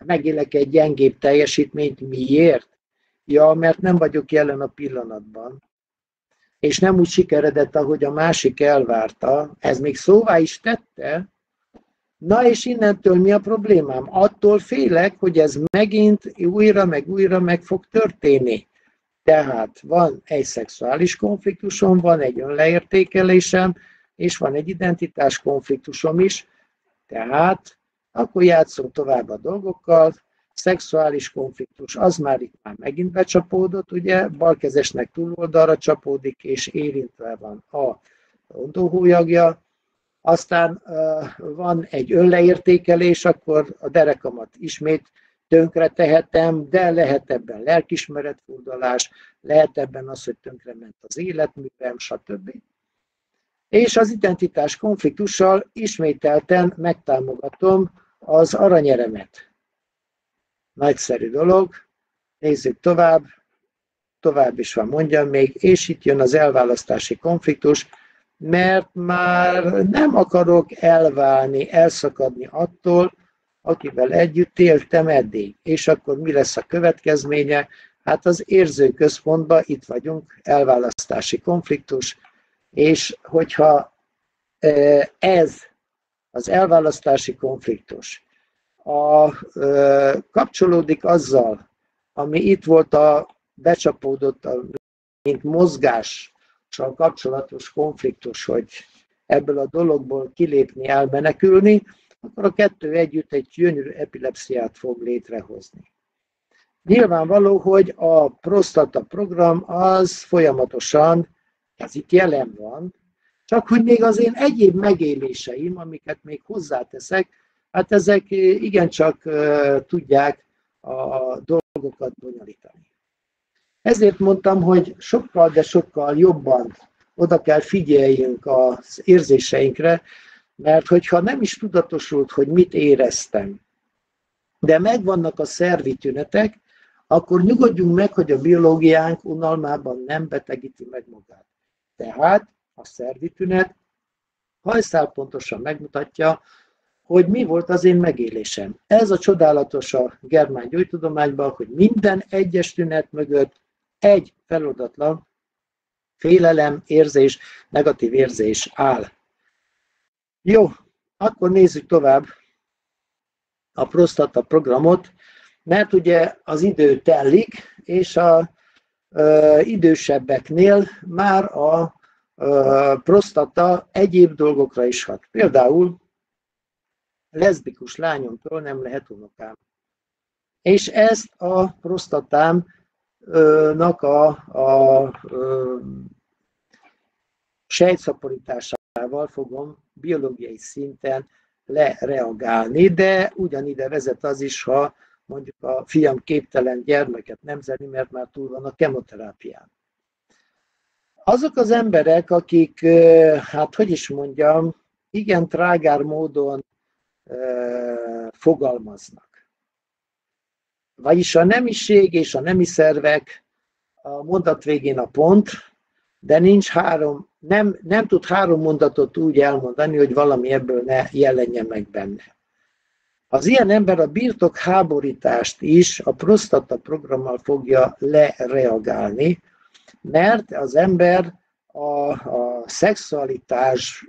megélek egy gyengébb teljesítményt. Miért? Ja, mert nem vagyok jelen a pillanatban. És nem úgy sikeredett, ahogy a másik elvárta. Ez még szóvá is tette. Na és innentől mi a problémám? Attól félek, hogy ez megint újra, meg újra meg fog történni. Tehát van egy szexuális konfliktusom, van egy önleértékelésem, és van egy identitás konfliktusom is, tehát akkor játszunk tovább a dolgokkal, szexuális konfliktus, az már itt már megint becsapódott, ugye, balkezesnek túloldalra csapódik, és érintve van a ondóhújagja, aztán van egy önleértékelés, akkor a derekamat ismét tönkre tehetem, de lehet ebben lelkismeretfordulás, lehet ebben az, hogy tönkrement az életművem, stb. És az identitás konfliktussal ismételten megtámogatom az aranyeremet. Nagyszerű dolog. Nézzük tovább. Tovább is van, mondjam még. És itt jön az elválasztási konfliktus, mert már nem akarok elválni, elszakadni attól, akivel együtt éltem eddig. És akkor mi lesz a következménye? Hát az érzőközpontban itt vagyunk, elválasztási konfliktus, és hogyha e, ez az elválasztási konfliktus a, e, kapcsolódik azzal, ami itt volt a becsapódott, a, mint mozgással kapcsolatos konfliktus, hogy ebből a dologból kilépni, elmenekülni, akkor a kettő együtt egy gyönyörű epilepsziát fog létrehozni. Nyilvánvaló, hogy a prostata program az folyamatosan, ez itt jelen van, csak hogy még az én egyéb megéléseim, amiket még hozzáteszek, hát ezek igencsak tudják a dolgokat bonyolítani. Ezért mondtam, hogy sokkal, de sokkal jobban oda kell figyeljünk az érzéseinkre, mert hogyha nem is tudatosult, hogy mit éreztem, de megvannak a szervi tünetek, akkor nyugodjunk meg, hogy a biológiánk unalmában nem betegíti meg magát. Tehát a szervi tünet hajszál pontosan megmutatja, hogy mi volt az én megélésem. Ez a csodálatos a germán gyógytudományban, hogy minden egyes tünet mögött egy feloldatlan félelem, érzés, negatív érzés áll. Jó, akkor nézzük tovább a prostata programot, mert ugye az idő telik, és a idősebbeknél már a prostata egyéb dolgokra is hat. Például leszbikus lányomtól nem lehet unokám. És ezt a prostatámnak a, a, a sejtszaporításával fogom biológiai szinten lereagálni, de ugyanide vezet az is, ha mondjuk a fiam képtelen gyermeket nemzeni, mert már túl van a kemoterápián. Azok az emberek, akik, hát hogy is mondjam, igen trágár módon fogalmaznak. Vagyis a nemiség és a nemi szervek a mondat végén a pont, de nincs három, nem, nem tud három mondatot úgy elmondani, hogy valami ebből ne jelenjen meg benne. Az ilyen ember a birtok háborítást is a prostata programmal fogja lereagálni, mert az ember a, a szexualitás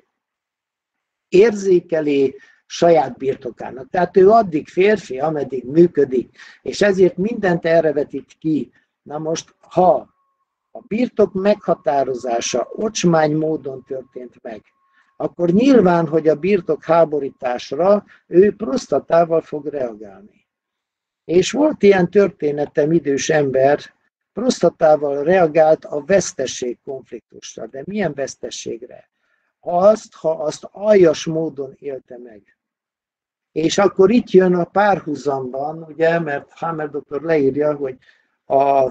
érzékeli saját birtokának. Tehát ő addig férfi, ameddig működik, és ezért mindent erre vetít ki. Na most, ha a birtok meghatározása ocsmány módon történt meg, akkor nyilván, hogy a birtok háborításra ő prostatával fog reagálni. És volt ilyen történetem idős ember, prostatával reagált a vesztesség konfliktusra. De milyen vesztességre? Azt, ha azt aljas módon élte meg. És akkor itt jön a párhuzamban, ugye, mert Hammer doktor leírja, hogy a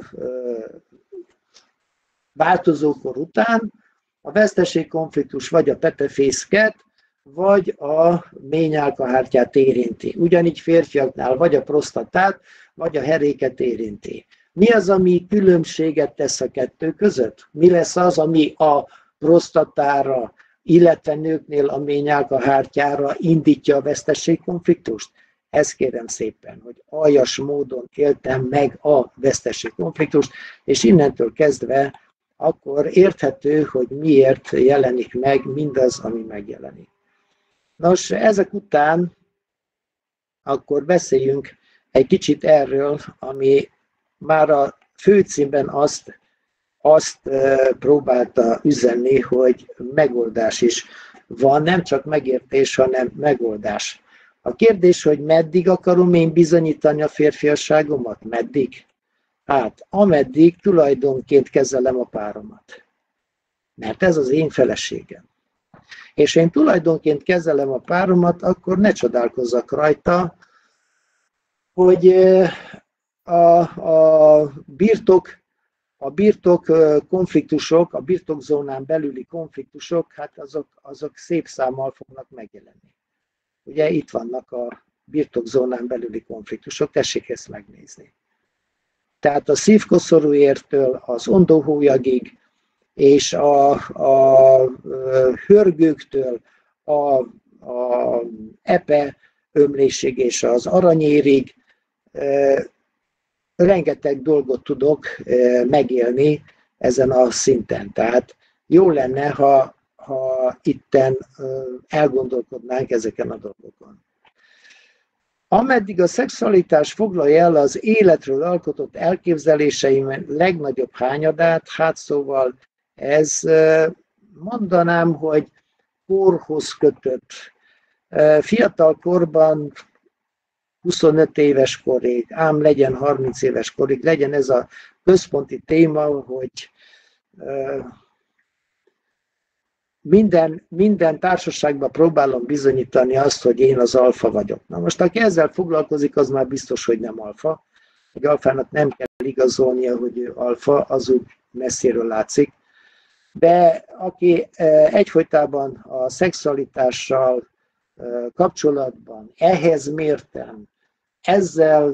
változókor után a veszteségkonfliktus vagy a petefészket, vagy a ményálkahártyát érinti. Ugyanígy férfiaknál vagy a prostatát, vagy a heréket érinti. Mi az, ami különbséget tesz a kettő között? Mi lesz az, ami a prostatára, illetve nőknél a ményálkahártyára indítja a vesztességkonfliktust? Ezt kérem szépen, hogy aljas módon éltem meg a vesztességkonfliktust, és innentől kezdve akkor érthető, hogy miért jelenik meg mindaz, ami megjelenik. Nos, ezek után akkor beszéljünk egy kicsit erről, ami már a főcímben azt, azt próbálta üzenni, hogy megoldás is van, nem csak megértés, hanem megoldás. A kérdés, hogy meddig akarom én bizonyítani a férfiasságomat? Meddig? Hát, ameddig tulajdonként kezelem a páromat. Mert ez az én feleségem. És én tulajdonként kezelem a páromat, akkor ne csodálkozzak rajta, hogy a, a birtok a birtok konfliktusok, a birtokzónán belüli konfliktusok, hát azok, azok szép számmal fognak megjelenni. Ugye itt vannak a birtokzónán belüli konfliktusok, tessék ezt megnézni. Tehát a szívkoszorúértől az ondóhólyagig, és a, a hörgőktől a, a epe ömlésig és az aranyérig rengeteg dolgot tudok megélni ezen a szinten. Tehát jó lenne, ha, ha itten elgondolkodnánk ezeken a dolgokon. Ameddig a szexualitás foglalja el az életről alkotott elképzeléseim legnagyobb hányadát, hát szóval ez mondanám, hogy korhoz kötött. Fiatal korban 25 éves korig, ám legyen 30 éves korig, legyen ez a központi téma, hogy minden, minden társaságban próbálom bizonyítani azt, hogy én az alfa vagyok. Na most, aki ezzel foglalkozik, az már biztos, hogy nem alfa. Egy alfának nem kell igazolnia, hogy alfa, az úgy messziről látszik. De aki egyfolytában a szexualitással kapcsolatban ehhez mértem, ezzel,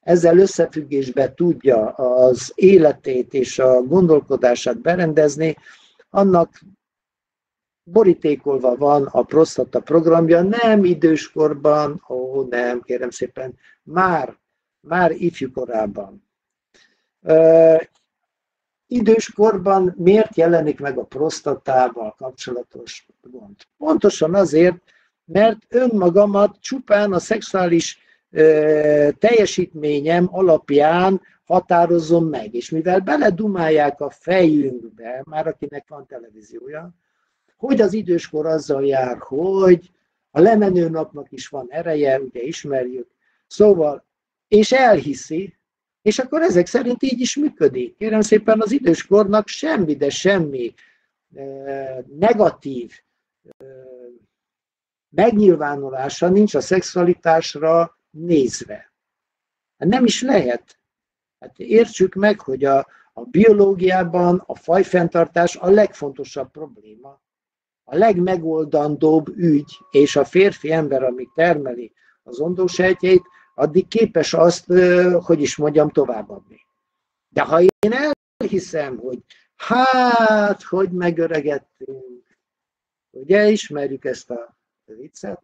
ezzel összefüggésbe tudja az életét és a gondolkodását berendezni, annak borítékolva van a prostata programja, nem időskorban, ó nem, kérem szépen, már, már ifjúkorában. időskorban miért jelenik meg a prostatával kapcsolatos gond? Pontosan azért, mert önmagamat csupán a szexuális teljesítményem alapján határozom meg. És mivel beledumálják a fejünkbe, már akinek van televíziója, hogy az időskor azzal jár, hogy a lemenő napnak is van ereje, ugye ismerjük, szóval, és elhiszi, és akkor ezek szerint így is működik. Kérem szépen, az időskornak semmi, de semmi negatív megnyilvánulása nincs a szexualitásra nézve. Hát nem is lehet. Hát értsük meg, hogy a, a biológiában a fajfenntartás a legfontosabb probléma, a legmegoldandóbb ügy, és a férfi ember, amíg termeli az ondósejtjeit, addig képes azt, hogy is mondjam, továbbadni. De ha én elhiszem, hogy hát, hogy megöregedtünk, ugye ismerjük ezt a viccet,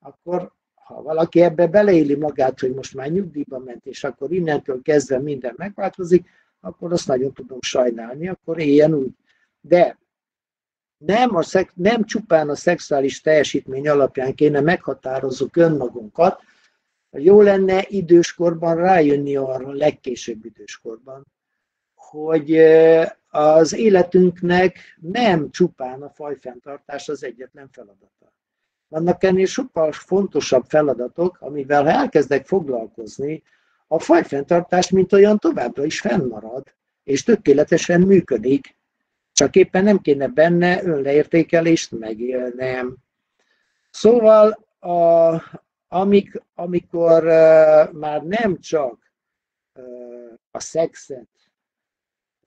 akkor ha valaki ebbe beleéli magát, hogy most már nyugdíjba ment, és akkor innentől kezdve minden megváltozik, akkor azt nagyon tudom sajnálni, akkor éljen úgy. De nem, a szex, nem csupán a szexuális teljesítmény alapján kéne meghatározzuk önmagunkat, jó lenne időskorban rájönni arra, legkésőbb időskorban, hogy az életünknek nem csupán a fajfenntartás az egyetlen feladata. Vannak ennél sokkal fontosabb feladatok, amivel ha elkezdek foglalkozni, a fajfenntartás, mint olyan továbbra is fennmarad, és tökéletesen működik, csak éppen nem kéne benne önleértékelést megélnem. Szóval, a, amik, amikor uh, már nem csak uh, a szexet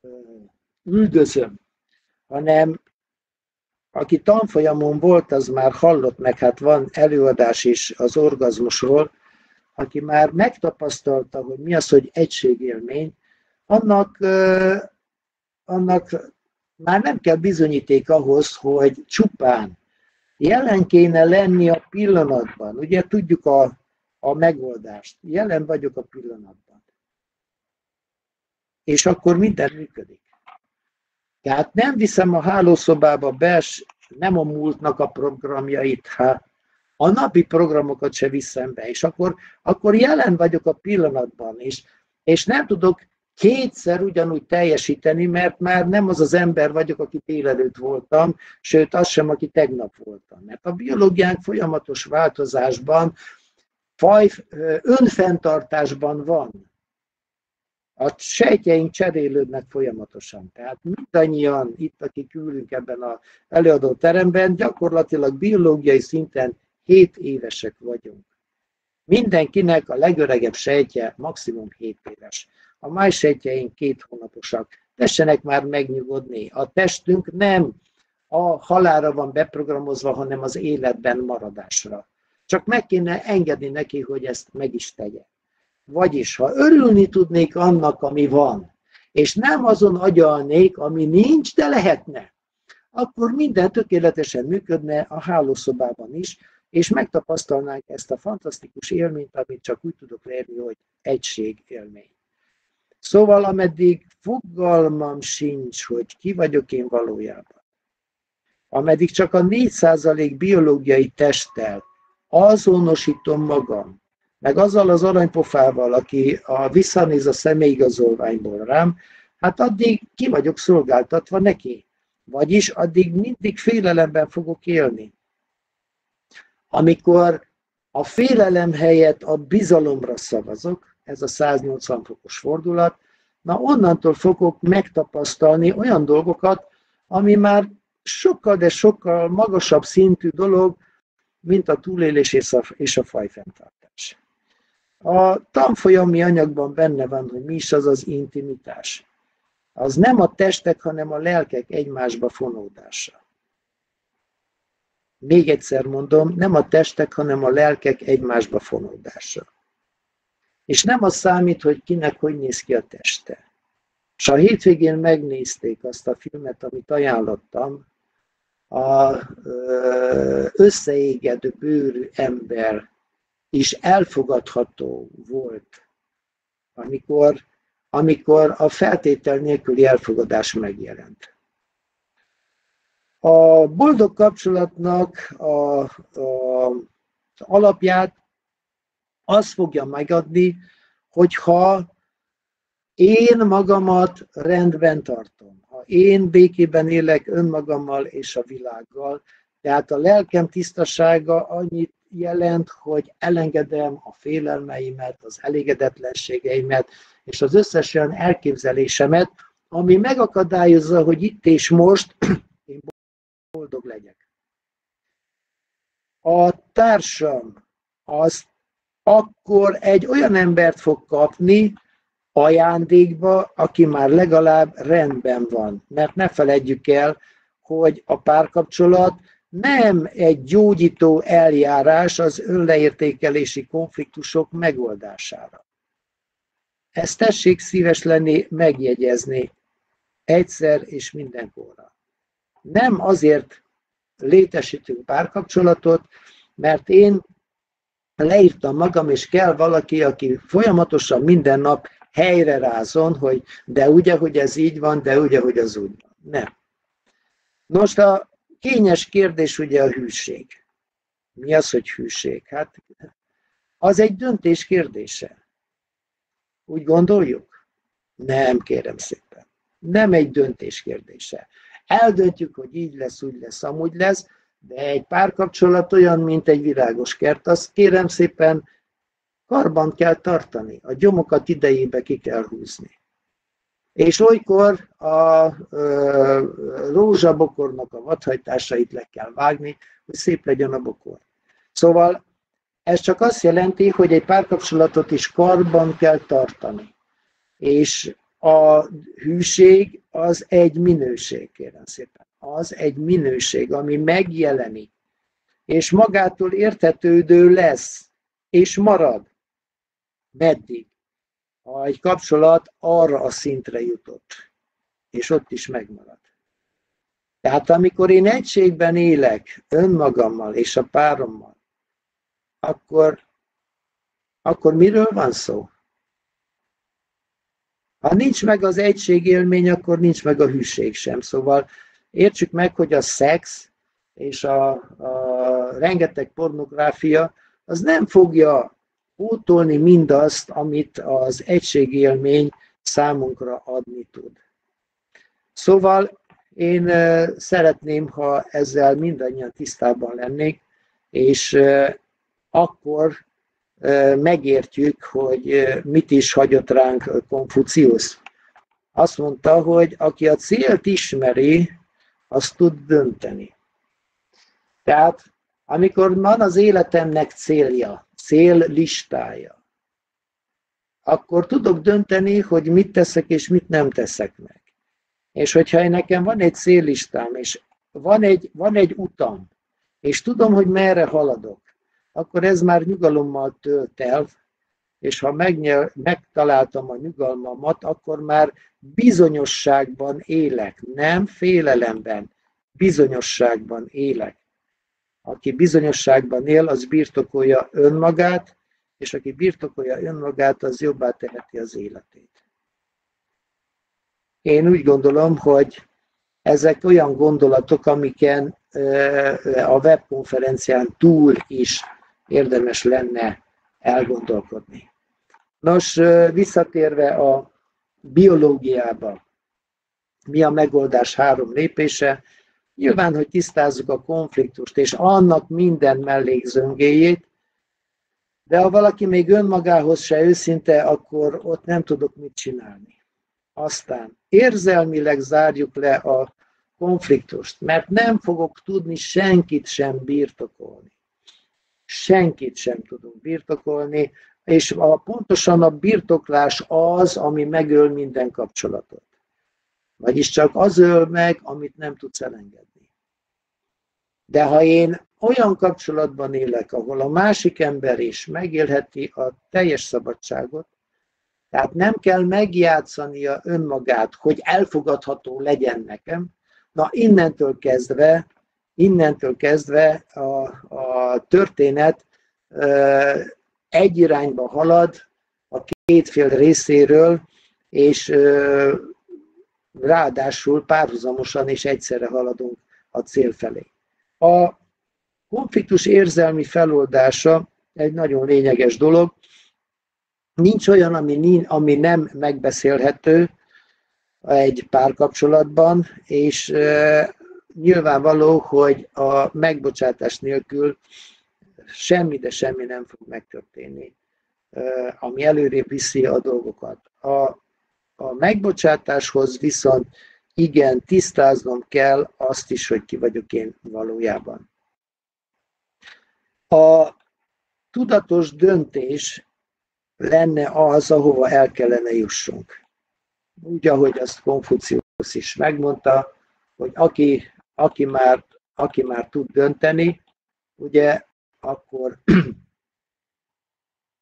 uh, üldözöm, hanem aki tanfolyamon volt, az már hallott, meg hát van előadás is az orgazmusról, aki már megtapasztalta, hogy mi az, hogy egységélmény, annak, annak már nem kell bizonyíték ahhoz, hogy csupán jelen kéne lenni a pillanatban. Ugye tudjuk a, a megoldást. Jelen vagyok a pillanatban. És akkor minden működik. Tehát nem viszem a hálószobába be, nem a múltnak a programjait, hát a napi programokat se viszem be, és akkor, akkor jelen vagyok a pillanatban, és, és nem tudok kétszer ugyanúgy teljesíteni, mert már nem az az ember vagyok, aki délelőtt voltam, sőt, az sem, aki tegnap voltam. Mert a biológiánk folyamatos változásban, faj, önfenntartásban van. A sejtjeink cserélődnek folyamatosan. Tehát mindannyian itt, akik ülünk ebben az előadó teremben, gyakorlatilag biológiai szinten 7 évesek vagyunk. Mindenkinek a legöregebb sejtje maximum 7 éves. A májsejtjeink két hónaposak. Tessenek már megnyugodni. A testünk nem a halára van beprogramozva, hanem az életben maradásra. Csak meg kéne engedni neki, hogy ezt meg is tegye. Vagyis, ha örülni tudnék annak, ami van, és nem azon agyalnék, ami nincs, de lehetne, akkor minden tökéletesen működne a hálószobában is, és megtapasztalnánk ezt a fantasztikus élményt, amit csak úgy tudok leírni, hogy egység élmény. Szóval, ameddig fogalmam sincs, hogy ki vagyok én valójában, ameddig csak a 4% biológiai testtel azonosítom magam, meg azzal az aranypofával, aki a visszanéz a személyigazolványból rám, hát addig ki vagyok szolgáltatva neki. Vagyis addig mindig félelemben fogok élni. Amikor a félelem helyett a bizalomra szavazok, ez a 180 fokos fordulat, na onnantól fogok megtapasztalni olyan dolgokat, ami már sokkal, de sokkal magasabb szintű dolog, mint a túlélés és a, és a fajfenntartás. A tanfolyami anyagban benne van, hogy mi is az az intimitás. Az nem a testek, hanem a lelkek egymásba fonódása. Még egyszer mondom, nem a testek, hanem a lelkek egymásba fonódása. És nem az számít, hogy kinek hogy néz ki a teste. És a hétvégén megnézték azt a filmet, amit ajánlottam, a összeégedő bőrű ember is elfogadható volt, amikor, amikor a feltétel nélküli elfogadás megjelent. A boldog kapcsolatnak a, a, az alapját az fogja megadni, hogyha én magamat rendben tartom, ha én békében élek önmagammal és a világgal, tehát a lelkem tisztasága annyit jelent, hogy elengedem a félelmeimet, az elégedetlenségeimet, és az összes olyan elképzelésemet, ami megakadályozza, hogy itt és most én boldog legyek. A társam az akkor egy olyan embert fog kapni ajándékba, aki már legalább rendben van. Mert ne feledjük el, hogy a párkapcsolat nem egy gyógyító eljárás az önleértékelési konfliktusok megoldására. Ezt tessék szíves lenni megjegyezni egyszer és mindenkorra. Nem azért létesítünk párkapcsolatot, mert én leírtam magam, és kell valaki, aki folyamatosan minden nap helyre rázon, hogy de ugye, hogy ez így van, de ugye, hogy az úgy van. Nem. Most a Kényes kérdés ugye a hűség. Mi az, hogy hűség? Hát az egy döntés kérdése. Úgy gondoljuk? Nem, kérem szépen. Nem egy döntés kérdése. Eldöntjük, hogy így lesz, úgy lesz, amúgy lesz, de egy párkapcsolat olyan, mint egy virágos kert, azt kérem szépen karban kell tartani, a gyomokat idejébe ki kell húzni. És olykor a ö, rózsabokornak a vadhajtásait le kell vágni, hogy szép legyen a bokor. Szóval ez csak azt jelenti, hogy egy párkapcsolatot is karban kell tartani. És a hűség az egy minőség, kérem szépen. Az egy minőség, ami megjelenik, és magától értetődő lesz, és marad. Meddig? ha egy kapcsolat arra a szintre jutott, és ott is megmarad. Tehát amikor én egységben élek önmagammal és a párommal, akkor, akkor miről van szó? Ha nincs meg az egység élmény, akkor nincs meg a hűség sem. Szóval értsük meg, hogy a szex és a, a rengeteg pornográfia az nem fogja pótolni mindazt, amit az egységélmény számunkra adni tud. Szóval én szeretném, ha ezzel mindannyian tisztában lennék, és akkor megértjük, hogy mit is hagyott ránk Konfucius. Azt mondta, hogy aki a célt ismeri, az tud dönteni. Tehát amikor van az életemnek célja, cél listája, akkor tudok dönteni, hogy mit teszek és mit nem teszek meg. És hogyha nekem van egy céllistám, és van egy, van egy utam, és tudom, hogy merre haladok, akkor ez már nyugalommal tölt el, és ha megnyel, megtaláltam a nyugalmamat, akkor már bizonyosságban élek, nem félelemben, bizonyosságban élek. Aki bizonyosságban él, az birtokolja önmagát, és aki birtokolja önmagát, az jobbá teheti az életét. Én úgy gondolom, hogy ezek olyan gondolatok, amiken a webkonferencián túl is érdemes lenne elgondolkodni. Nos, visszatérve a biológiába, mi a megoldás három lépése? Nyilván, hogy tisztázzuk a konfliktust és annak minden mellékzöngéjét, de ha valaki még önmagához se őszinte, akkor ott nem tudok mit csinálni. Aztán érzelmileg zárjuk le a konfliktust, mert nem fogok tudni senkit sem birtokolni. Senkit sem tudunk birtokolni, és a, pontosan a birtoklás az, ami megöl minden kapcsolatot. Vagyis csak az öl meg, amit nem tudsz elengedni. De ha én olyan kapcsolatban élek, ahol a másik ember is megélheti a teljes szabadságot, tehát nem kell megjátszania önmagát, hogy elfogadható legyen nekem, na innentől kezdve, innentől kezdve a, a történet egy irányba halad a két fél részéről, és ráadásul párhuzamosan és egyszerre haladunk a cél felé. A konfliktus érzelmi feloldása egy nagyon lényeges dolog. Nincs olyan, ami, ami nem megbeszélhető egy párkapcsolatban, és nyilvánvaló, hogy a megbocsátás nélkül semmi, de semmi nem fog megtörténni, ami előrébb viszi a dolgokat. A, a megbocsátáshoz viszont igen, tisztáznom kell azt is, hogy ki vagyok én valójában. A tudatos döntés lenne az, ahova el kellene jussunk. Úgy, ahogy azt Konfucius is megmondta, hogy aki, aki, már, aki már tud dönteni, ugye akkor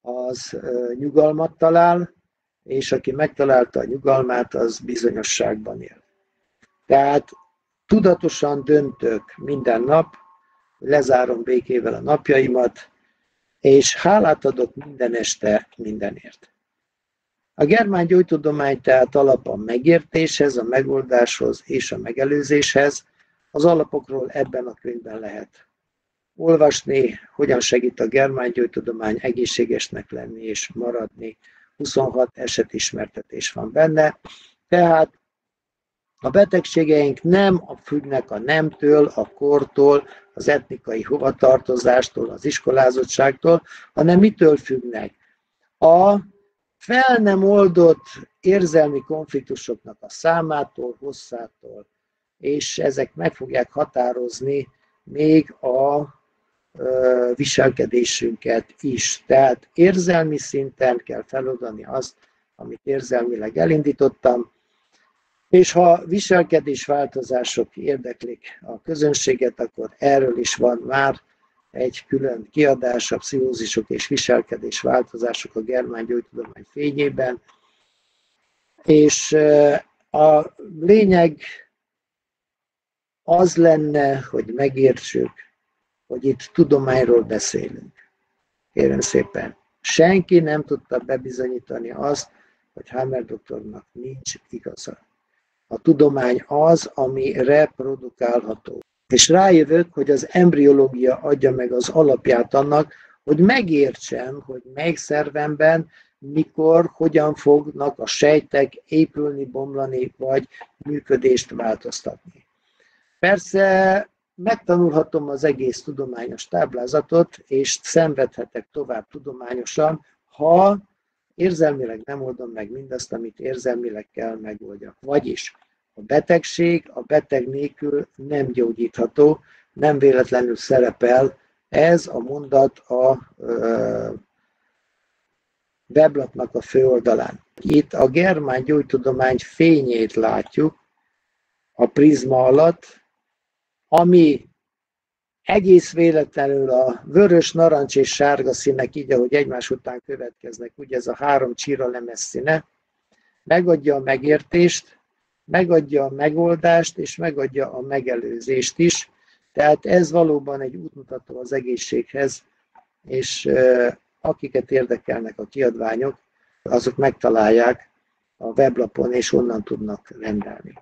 az nyugalmat talál, és aki megtalálta a nyugalmát, az bizonyosságban él. Tehát tudatosan döntök minden nap, lezárom békével a napjaimat, és hálát adok minden este mindenért. A germán gyógytudomány tehát alap a megértéshez, a megoldáshoz és a megelőzéshez. Az alapokról ebben a könyvben lehet olvasni, hogyan segít a germán gyógytudomány egészségesnek lenni és maradni. 26 esetismertetés van benne. Tehát a betegségeink nem függnek a nemtől, a kortól, az etnikai hovatartozástól, az iskolázottságtól, hanem mitől függnek? A fel nem oldott érzelmi konfliktusoknak a számától, hosszától, és ezek meg fogják határozni még a viselkedésünket is. Tehát érzelmi szinten kell feloldani azt, amit érzelmileg elindítottam, és ha viselkedés változások érdeklik a közönséget, akkor erről is van már egy külön kiadás, a pszichózisok és viselkedés változások a germán gyógytudomány fényében. És a lényeg az lenne, hogy megértsük, hogy itt tudományról beszélünk. Kérem szépen, senki nem tudta bebizonyítani azt, hogy Hammer doktornak nincs igaza. A tudomány az, ami reprodukálható. És rájövök, hogy az embriológia adja meg az alapját annak, hogy megértsem, hogy melyik szervemben, mikor, hogyan fognak a sejtek épülni, bomlani, vagy működést változtatni. Persze megtanulhatom az egész tudományos táblázatot, és szenvedhetek tovább tudományosan, ha érzelmileg nem oldom meg mindazt, amit érzelmileg kell megoldjak. Vagyis a betegség a beteg nélkül nem gyógyítható, nem véletlenül szerepel Ez a mondat a weblapnak a főoldalán. Itt a germán gyógytudomány fényét látjuk a prizma alatt, ami egész véletlenül a vörös, narancs és sárga színek, így ahogy egymás után következnek, ugye ez a három csíra lemez színe, megadja a megértést, megadja a megoldást, és megadja a megelőzést is. Tehát ez valóban egy útmutató az egészséghez, és akiket érdekelnek a kiadványok, azok megtalálják a weblapon, és onnan tudnak rendelni.